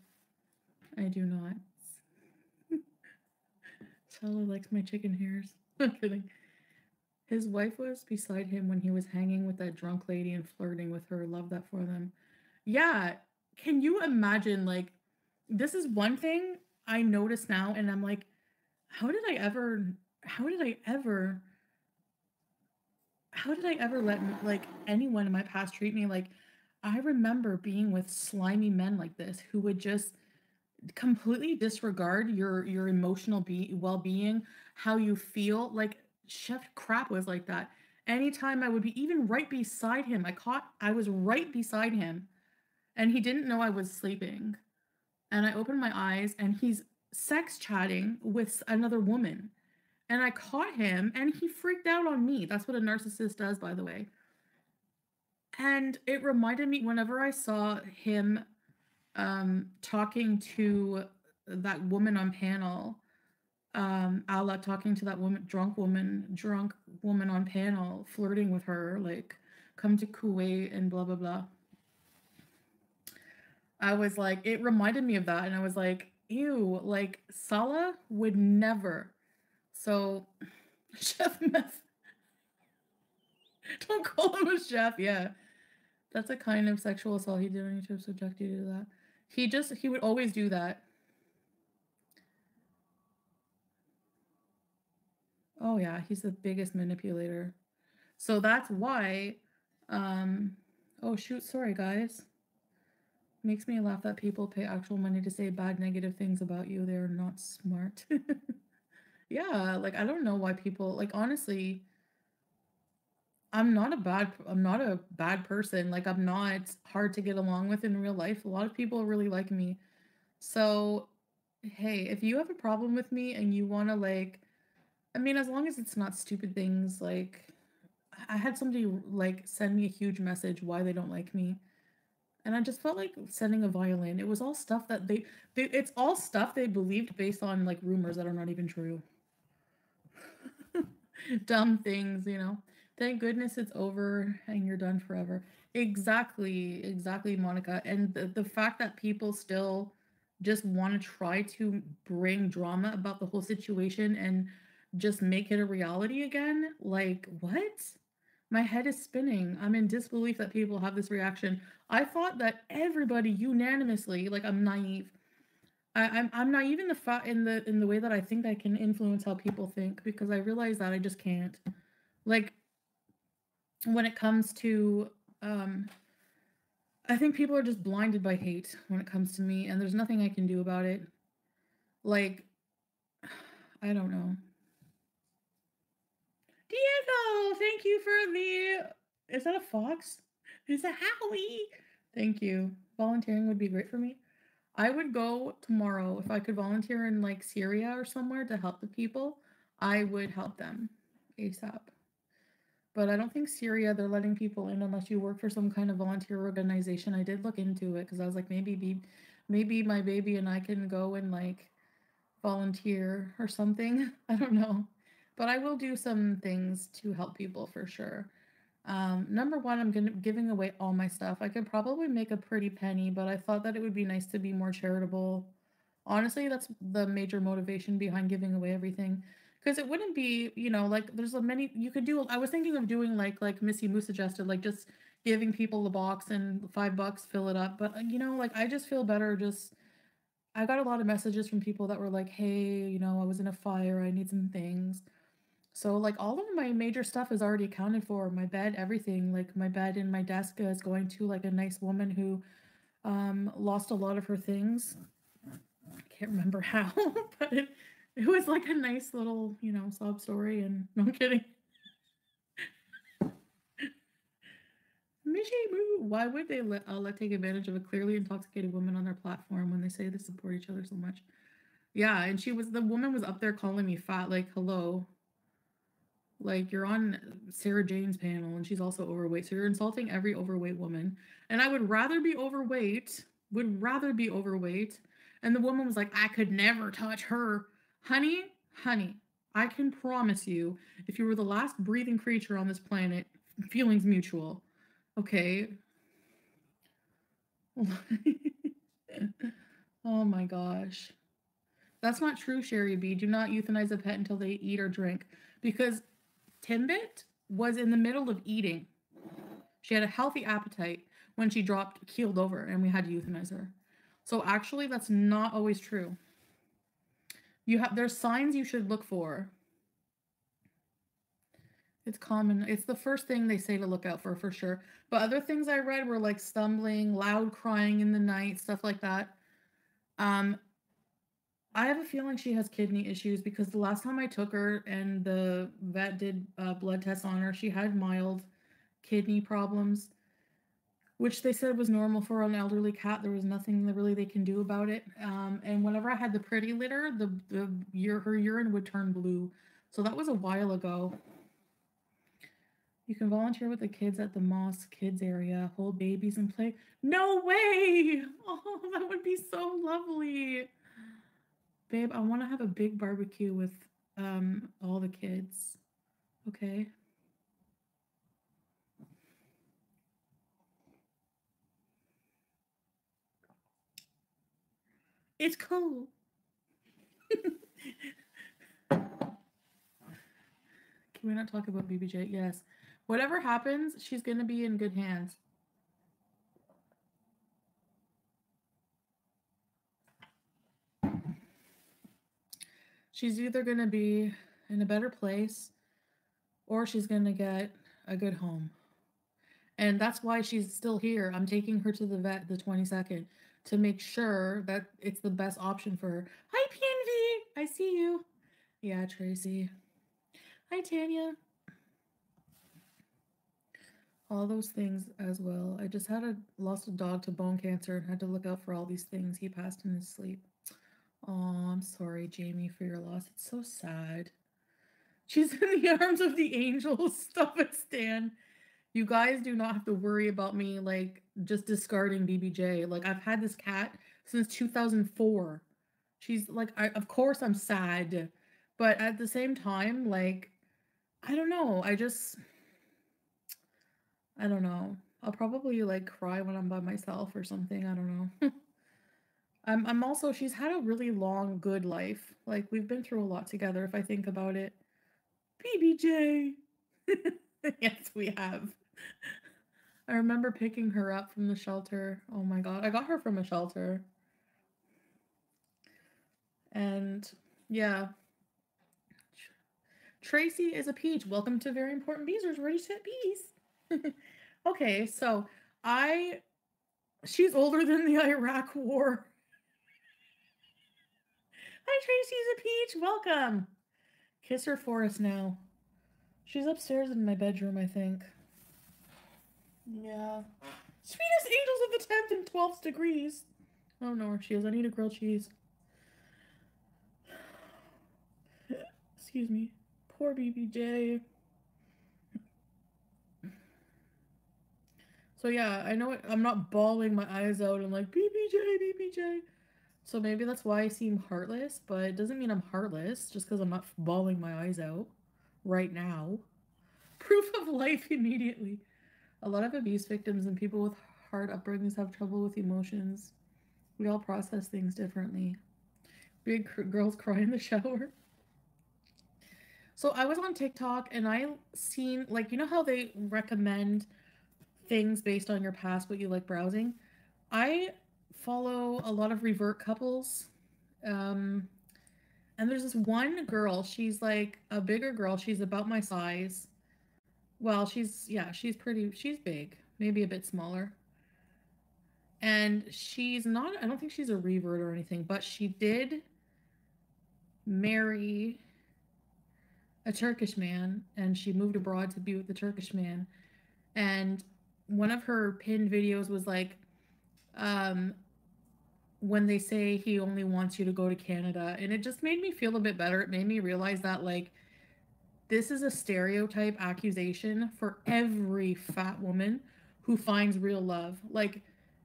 I do not. Charlie likes my chicken hairs. I'm kidding. His wife was beside him when he was hanging with that drunk lady and flirting with her. Love that for them. Yeah. Can you imagine? Like, this is one thing I notice now, and I'm like, how did I ever, how did I ever, how did I ever let like anyone in my past treat me like I remember being with slimy men like this who would just completely disregard your your emotional be well-being, how you feel. Like Chef Crap was like that. Anytime I would be even right beside him, I caught, I was right beside him and he didn't know I was sleeping. And I opened my eyes and he's sex chatting with another woman. And I caught him and he freaked out on me. That's what a narcissist does, by the way. And it reminded me whenever I saw him um, talking to that woman on panel um Salah talking to that woman drunk woman drunk woman on panel flirting with her like come to Kuwait and blah blah blah. I was like it reminded me of that and I was like ew like Salah would never so chef meth don't call him a chef yeah. That's a kind of sexual assault. He did on to subject you to that he just he would always do that Oh yeah, he's the biggest manipulator. So that's why um oh shoot, sorry guys. Makes me laugh that people pay actual money to say bad negative things about you. They're not smart. yeah, like I don't know why people like honestly I'm not a bad I'm not a bad person. Like I'm not hard to get along with in real life. A lot of people really like me. So, hey, if you have a problem with me and you want to like I mean, as long as it's not stupid things like I had somebody like send me a huge message why they don't like me. And I just felt like sending a violin. It was all stuff that they, they it's all stuff they believed based on like rumors that are not even true. Dumb things, you know. Thank goodness it's over and you're done forever. Exactly, exactly, Monica. And the, the fact that people still just want to try to bring drama about the whole situation and just make it a reality again, like, what? My head is spinning. I'm in disbelief that people have this reaction. I thought that everybody unanimously, like I'm naive. I, I'm I'm naive in the fa- in the in the way that I think I can influence how people think because I realize that I just can't. Like when it comes to um I think people are just blinded by hate when it comes to me and there's nothing I can do about it. Like I don't know. Diego, thank you for the. Is that a fox? Is that Howie? Thank you. Volunteering would be great for me. I would go tomorrow if I could volunteer in like Syria or somewhere to help the people. I would help them ASAP. But I don't think Syria they're letting people in unless you work for some kind of volunteer organization. I did look into it because I was like maybe be maybe my baby and I can go and like volunteer or something. I don't know but I will do some things to help people for sure. Um, number one, I'm gonna giving away all my stuff. I could probably make a pretty penny, but I thought that it would be nice to be more charitable. Honestly, that's the major motivation behind giving away everything. Because it wouldn't be, you know, like there's a many you could do. I was thinking of doing like like Missy Moo suggested, like just giving people the box and five bucks, fill it up. But uh, you know, like I just feel better just I got a lot of messages from people that were like, hey, you know, I was in a fire, I need some things. So like all of my major stuff is already accounted for. My bed, everything. Like my bed and my desk is going to like a nice woman who um lost a lot of her things. I can't remember how, but it, it was like a nice little, you know, sob story and no I'm kidding. Why would they let uh, let take advantage of a clearly intoxicated woman on their platform when they say they support each other so much? Yeah, and she was the woman was up there calling me fat. Like, hello, like you're on Sarah Jane's panel and she's also overweight. So you're insulting every overweight woman. And I would rather be overweight, would rather be overweight. And the woman was like, I could never touch her. Honey, honey, I can promise you, if you were the last breathing creature on this planet, feelings mutual. Okay. oh my gosh. That's not true, Sherry B. Do not euthanize a pet until they eat or drink. Because Timbit was in the middle of eating. She had a healthy appetite when she dropped, keeled over, and we had to euthanize her. So actually, that's not always true. You have there's signs you should look for. It's common. It's the first thing they say to look out for for sure. But other things I read were like stumbling, loud crying in the night, stuff like that. Um, I have a feeling she has kidney issues because the last time I took her and the vet did blood tests on her, she had mild kidney problems, which they said was normal for an elderly cat. There was nothing that really they can do about it. Um, and whenever I had the pretty litter, the the her urine would turn blue. So that was a while ago. You can volunteer with the kids at the Moss Kids area, hold babies and play. No way! Oh, that would be so lovely babe, I want to have a big barbecue with um all the kids. Okay. It's cool. Can we not talk about BBJ? Yes. Whatever happens, she's going to be in good hands. she's either going to be in a better place or she's going to get a good home. And that's why she's still here. I'm taking her to the vet the 22nd to make sure that it's the best option for her. Hi, PNV. I see you. Yeah, Tracy. Hi, Tanya. all those things as well. I just had a lost a dog to bone cancer and had to look out for all these things. He passed in his sleep. Oh, I'm sorry, Jamie, for your loss. It's so sad. She's in the arms of the angels. Stop it, Stan. You guys do not have to worry about me like just discarding BBJ. Like I've had this cat since 2004. She's like, I, of course I'm sad, but at the same time, like, I don't know. I just, I don't know. I'll probably like cry when I'm by myself or something. I don't know. I'm I'm also she's had a really long good life. Like we've been through a lot together if I think about it. BBJ. yes, we have. I remember picking her up from the shelter. Oh my god. I got her from a shelter. And yeah. Tracy is a peach. Welcome to Very Important Beezers. Ready to hit bees. okay, so I she's older than the Iraq war. Hi, Tracy's a peach. Welcome. Kiss her for us now. She's upstairs in my bedroom, I think. Yeah. Sweetest angels of the 10th and 12th degrees. I don't know where she is. I need a grilled cheese. Excuse me. Poor BBJ. So yeah, I know it, I'm not bawling my eyes out and like BBJ, BBJ. So maybe that's why I seem heartless, but it doesn't mean I'm heartless just because I'm not bawling my eyes out right now. Proof of life immediately. A lot of abuse victims and people with hard upbringings have trouble with emotions. We all process things differently. Big girls cry in the shower. So I was on TikTok and I seen like you know how they recommend things based on your past what you like browsing. I follow a lot of revert couples. Um, and there's this one girl, she's like a bigger girl. She's about my size. Well, she's, yeah, she's pretty, she's big, maybe a bit smaller. And she's not, I don't think she's a revert or anything, but she did marry a Turkish man and she moved abroad to be with the Turkish man. And one of her pinned videos was like, um, when they say he only wants you to go to Canada. And it just made me feel a bit better. It made me realize that, like, this is a stereotype accusation for every fat woman who finds real love. Like,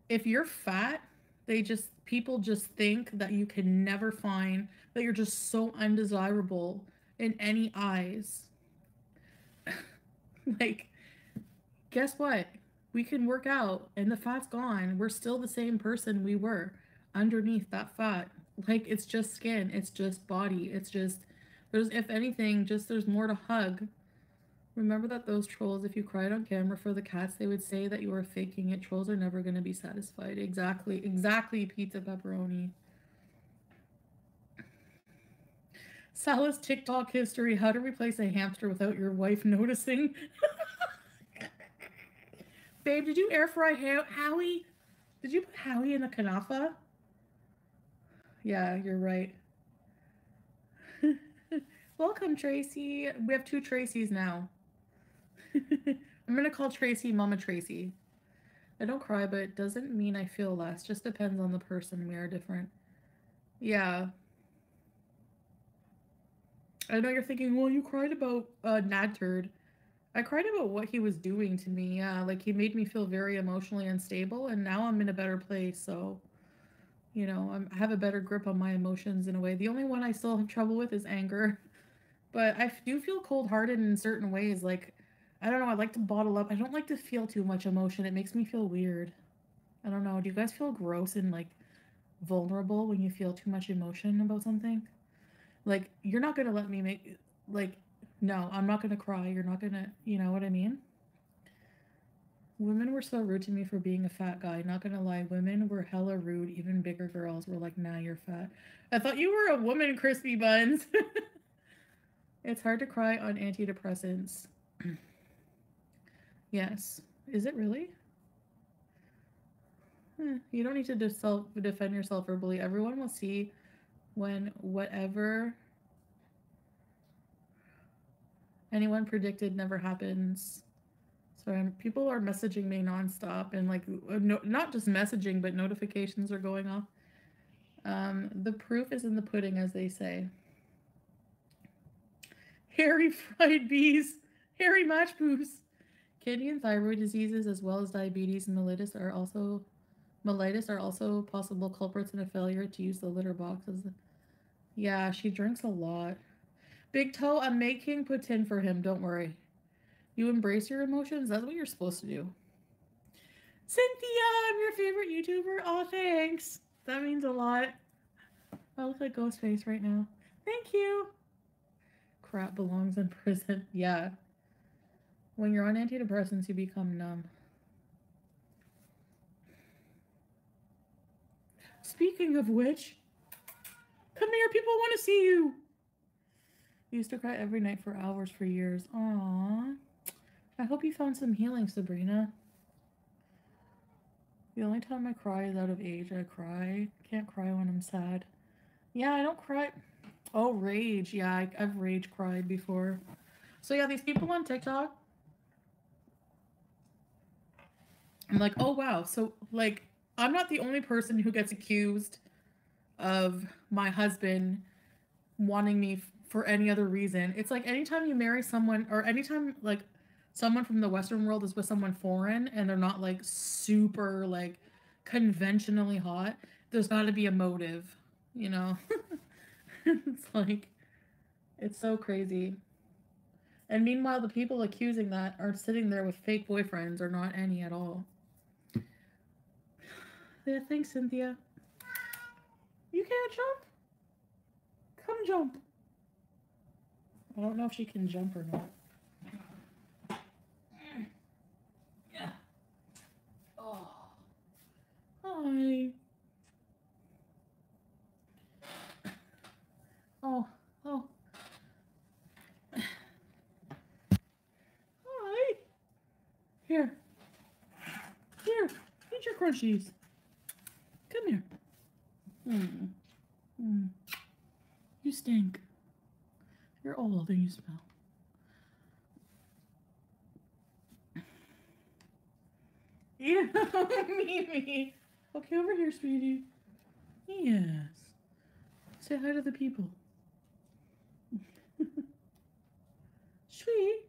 if you're fat, they just, people just think that you can never find, that you're just so undesirable in any eyes. like, guess what? We can work out and the fat's gone. We're still the same person we were underneath that fat. Like it's just skin, it's just body, it's just there's if anything, just there's more to hug. Remember that those trolls, if you cried on camera for the cats, they would say that you were faking it. Trolls are never going to be satisfied. Exactly, exactly, pizza pepperoni. Salah's TikTok history how to replace a hamster without your wife noticing. Babe, did you air fry Howie? Did you put Howie in the kanafa? Yeah, you're right. Welcome, Tracy. We have two Tracys now. I'm gonna call Tracy Mama Tracy. I don't cry, but it doesn't mean I feel less. Just depends on the person. We are different. Yeah. I know you're thinking, well, you cried about uh, Turd. I cried about what he was doing to me. Yeah, like he made me feel very emotionally unstable, and now I'm in a better place. So you know, I'm, I have a better grip on my emotions in a way. The only one I still have trouble with is anger. But I do feel cold hearted in certain ways. Like, I don't know, I like to bottle up. I don't like to feel too much emotion. It makes me feel weird. I don't know. Do you guys feel gross and like vulnerable when you feel too much emotion about something? Like, you're not going to let me make, like, no, I'm not going to cry. You're not going to, you know what I mean? Women were so rude to me for being a fat guy. Not gonna lie, women were hella rude. Even bigger girls were like, nah, you're fat. I thought you were a woman, crispy buns. it's hard to cry on antidepressants. yes. Is it really? Eh, you don't need to self defend yourself verbally. Everyone will see when whatever anyone predicted never happens. Sorry, I'm- people are messaging me nonstop and like no, not just messaging, but notifications are going off. Um, the proof is in the pudding, as they say. Hairy fried bees, hairy match boos. Kidney and thyroid diseases, as well as diabetes and mellitus, are also mellitus are also possible culprits in a failure to use the litter boxes. Yeah, she drinks a lot. Big Toe, I'm making poutine for him. Don't worry. You embrace your emotions. That's what you're supposed to do. Cynthia, I'm your favorite YouTuber. Oh, thanks. That means a lot. I look like Ghostface right now. Thank you. Crap belongs in prison. Yeah. When you're on antidepressants, you become numb. Speaking of which, come here. People want to see you. Used to cry every night for hours for years. Aww. I hope you found some healing, Sabrina. The only time I cry is out of age. I cry. Can't cry when I'm sad. Yeah, I don't cry. Oh, rage. Yeah, I, I've rage cried before. So yeah, these people on TikTok. I'm like, oh wow. So like, I'm not the only person who gets accused of my husband wanting me for any other reason. It's like anytime you marry someone, or anytime like someone from the Western world is with someone foreign and they're not like super like conventionally hot, there's got to be a motive, you know? it's like, it's so crazy. And meanwhile, the people accusing that are sitting there with fake boyfriends or not any at all. Yeah, thanks, Cynthia. You can't jump? Come jump. I don't know if she can jump or not. Mm. Yeah. Oh. Hi. Oh, oh. Hi. Here. Here. Eat your crunchies. Come here. Hmm. Hmm. You stink. You're old and you smell. Yeah, Mimi. Okay, over here, sweetie. Yes. Say hi to the people. Sweet.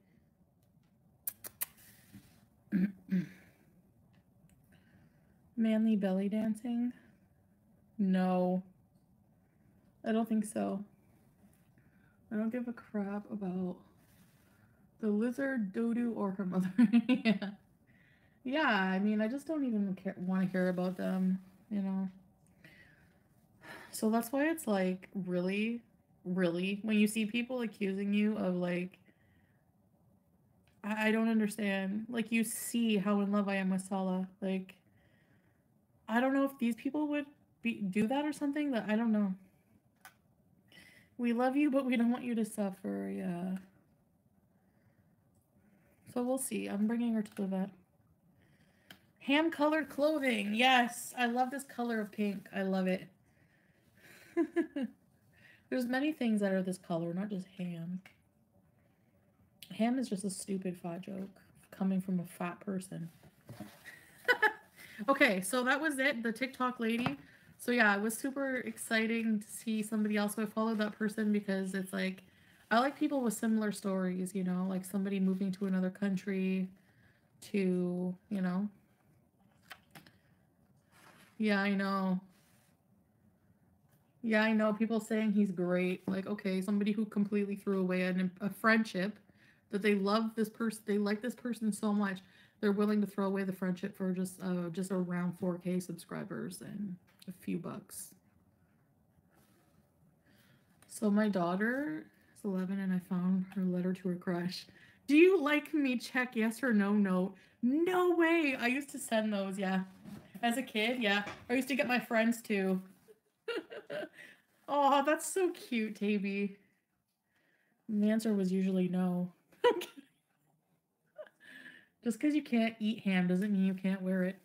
Manly belly dancing? No. I don't think so. I don't give a crap about the lizard, Dodo, or her mother. yeah. Yeah, I mean, I just don't even want to hear about them, you know? So that's why it's like, really, really, when you see people accusing you of like, I, I don't understand. Like, you see how in love I am with Salah. Like, I don't know if these people would be, do that or something. That I don't know. We love you, but we don't want you to suffer. Yeah. So we'll see. I'm bringing her to the vet. Ham colored clothing. Yes, I love this color of pink. I love it. There's many things that are this color, not just ham. Ham is just a stupid fat joke coming from a fat person. okay, so that was it. The TikTok lady. So yeah, it was super exciting to see somebody else. So I followed that person because it's like I like people with similar stories, you know, like somebody moving to another country to, you know. Yeah, I know. Yeah, I know. People saying he's great. Like, okay, somebody who completely threw away an, a friendship that they love this person, they like this person so much, they're willing to throw away the friendship for just uh, just around 4K subscribers and a few bucks. So my daughter is 11 and I found her letter to her crush. Do you like me? Check yes or no note. No way. I used to send those, yeah. As a kid, yeah. I used to get my friends too. oh, that's so cute, Tabby. The answer was usually no. Just because you can't eat ham doesn't mean you can't wear it.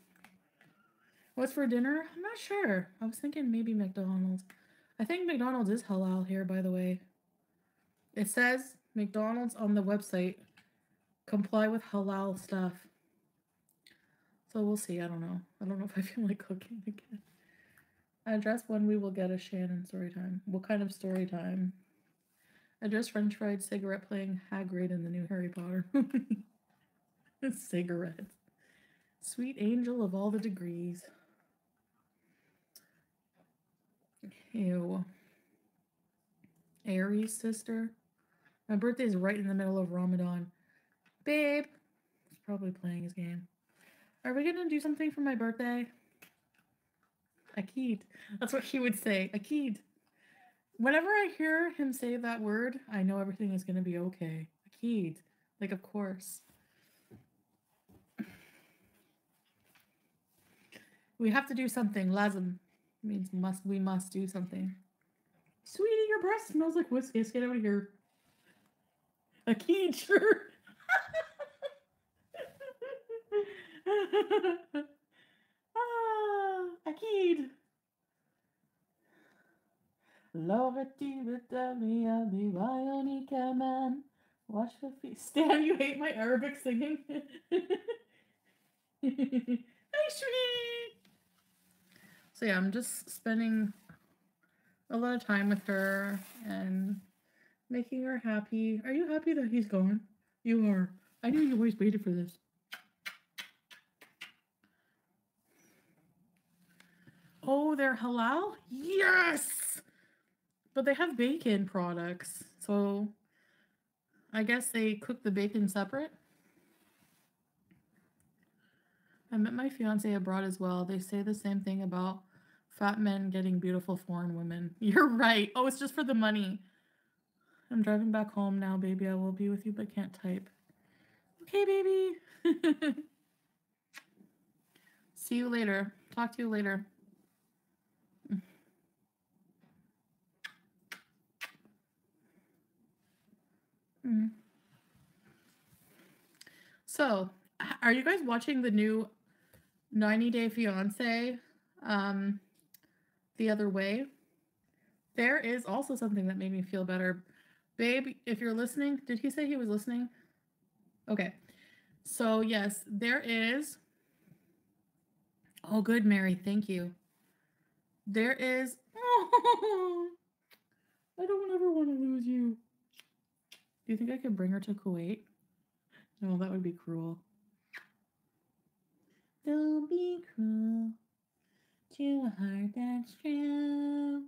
What's for dinner? I'm not sure. I was thinking maybe McDonald's. I think McDonald's is halal here, by the way. It says McDonald's on the website comply with halal stuff. So we'll see. I don't know. I don't know if I feel like cooking again. Address when we will get a Shannon story time. What kind of story time? Address French fried cigarette playing Hagrid in the new Harry Potter. Cigarettes. Sweet angel of all the degrees. Ew. Aries sister. My birthday's right in the middle of Ramadan. Babe. He's probably playing his game. Are we gonna do something for my birthday? Akid. That's what he would say. Akid. Whenever I hear him say that word, I know everything is gonna be okay. Akid. Like of course. We have to do something. Lazim means must we must do something. Sweetie, your breath smells like whiskey. Let's get out of here. Akid, sure. Lovety me I'll be Bionica man. Watch the feet. Stan, you hate my Arabic singing. Hi, sweetie. So yeah, I'm just spending a lot of time with her and making her happy. Are you happy that he's gone? You are. I knew you always waited for this. Oh, they're halal? Yes! But they have bacon products. So I guess they cook the bacon separate. I met my fiance abroad as well. They say the same thing about fat men getting beautiful foreign women. You're right. Oh, it's just for the money. I'm driving back home now, baby. I will be with you, but can't type. Okay, baby. See you later. Talk to you later. Mm. So, are you guys watching the new 90 Day Fiance um, the other way? There is also something that made me feel better. Babe, if you're listening, did he say he was listening? Okay. So, yes, there is. Oh, good, Mary. Thank you. There is. Oh, I don't ever want to lose you. Do you think I could bring her to Kuwait? No, that would be cruel. Don't be cruel to a heart that's true.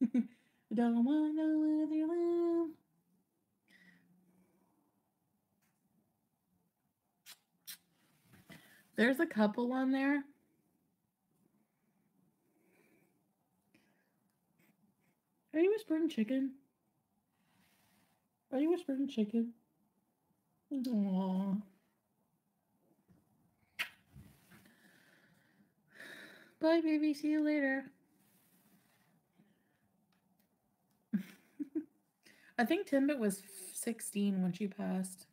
Don't want no other love. There's a couple on there. Are you whispering chicken? Are you whispering chicken? Aww. Bye, baby. See you later. I think Timbit was 16 when she passed.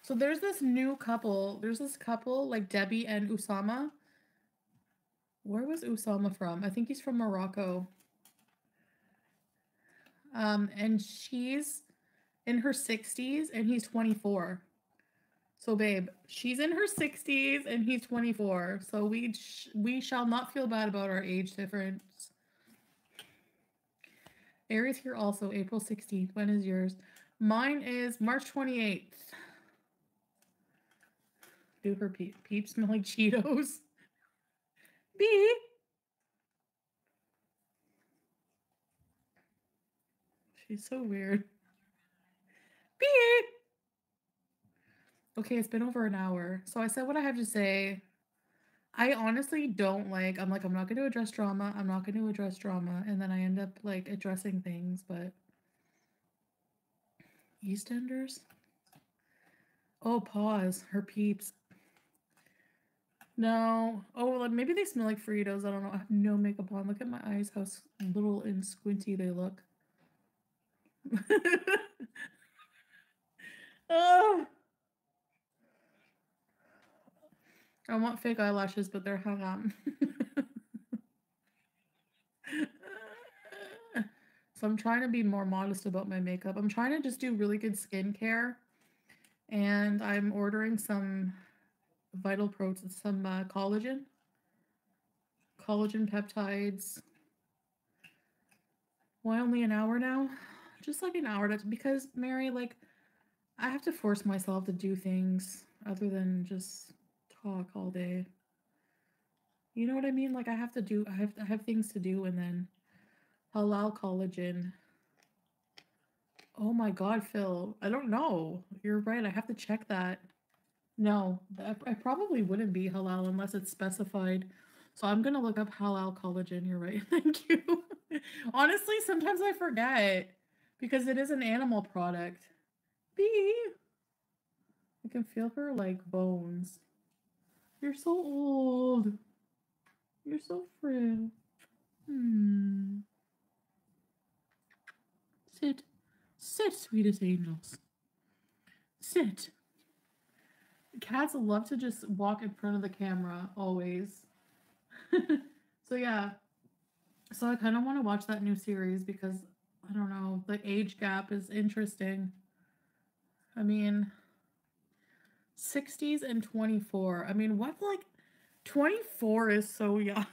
So there's this new couple. There's this couple like Debbie and Oussama. Where was Oussama from? I think he's from Morocco. Um, and she's in her 60s and he's 24. So, babe, she's in her 60s and he's 24. So we sh- we shall not feel bad about our age difference. Aries here also, April 16th. When is yours? Mine is March 28th. Do her pe- peeps smell like Cheetos? B. She's so weird. B. Okay, it's been over an hour. So I said what I have to say. I honestly don't like, I'm like, I'm not going to address drama. I'm not going to address drama. And then I end up like addressing things, but. EastEnders? Oh, pause. Her peeps. No. Oh, like maybe they smell like Fritos. I don't know. I have no makeup on. Look at my eyes, how little and squinty they look. oh. I want fake eyelashes, but they're hung up. so I'm trying to be more modest about my makeup. I'm trying to just do really good skincare and I'm ordering some vital protein, some uh, collagen, collagen peptides. Why only an hour now? Just like an hour to, because Mary, like, I have to force myself to do things other than just talk all day. You know what I mean? Like I have to do I have I have things to do and then halal collagen. Oh my god, Phil. I don't know. You're right. I have to check that. No, I, probably wouldn't be halal unless it's specified. So I'm gonna look up halal collagen. You're right. Thank you. Honestly, sometimes I forget because it is an animal product. B. I can feel her like bones. You're so old. You're so frail. Hmm. Sit. Sit, sweetest angels. Sit. Cats love to just walk in front of the camera always. so yeah. So I kind of want to watch that new series because I don't know, the age gap is interesting. I mean, 60s and 24. I mean, what like 24 is so young.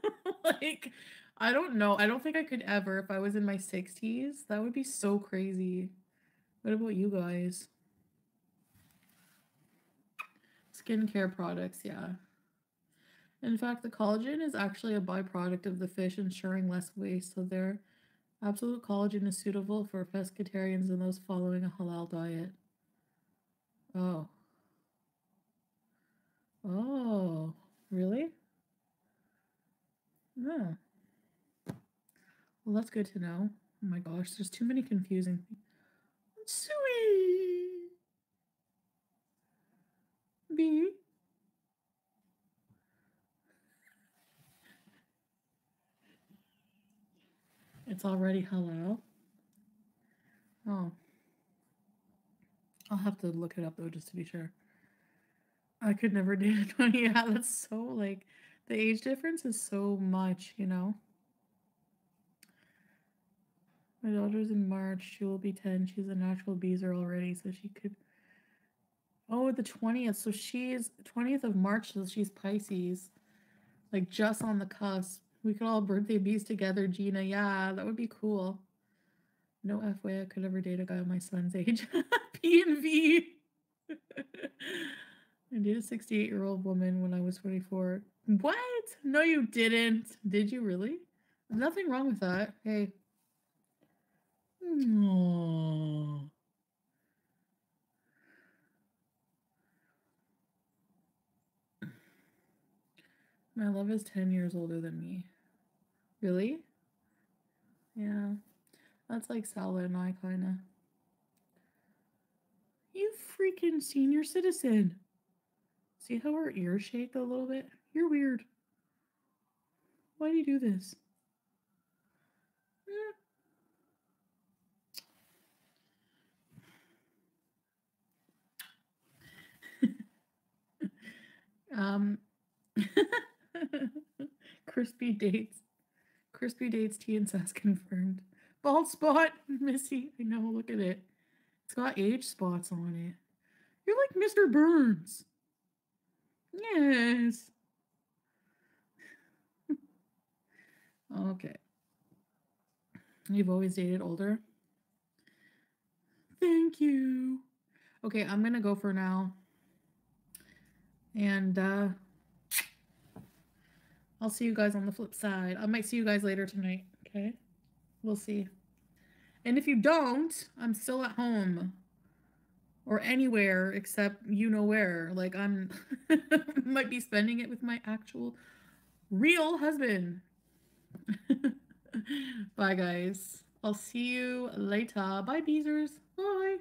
like, I don't know. I don't think I could ever if I was in my 60s. That would be so crazy. What about you guys? Skincare products, yeah. In fact, the collagen is actually a byproduct of the fish, ensuring less waste. So their absolute collagen is suitable for pescatarians and those following a halal diet. Oh. Oh, really? Yeah. Well, that's good to know. Oh my gosh, there's too many confusing things. Sweet. B. It's already hello. Oh. I'll have to look it up though, just to be sure. I could never a 20. Yeah, that's so like the age difference is so much, you know. My daughter's in March. She will be 10. She's a natural beezer already, so she could. Oh, the 20th. So she's 20th of March, so she's Pisces. Like just on the cusp. We could all birthday bees together, Gina. Yeah, that would be cool. No F way I could ever date a guy my son's age. P and V. I dated a 68 year old woman when I was 24. What? No, you didn't. Did you really? Nothing wrong with that. Hey. Aww. My love is 10 years older than me. Really? Yeah. That's like Salah and I, kinda. You freaking senior citizen. See how her ears shake a little bit? You're weird. Why do you do this? um, crispy dates. Crispy dates T and Sass confirmed. Bald spot, Missy. I know, look at it. It's got age spots on it. You're like Mr. Burns. Yes. okay. You've always dated older? Thank you. Okay, I'm going to go for now. And uh I'll see you guys on the flip side. I might see you guys later tonight, okay? We'll see. And if you don't, I'm still at home or anywhere except you know where. Like I'm might be spending it with my actual real husband. Bye guys. I'll see you later. Bye Beezers. Bye.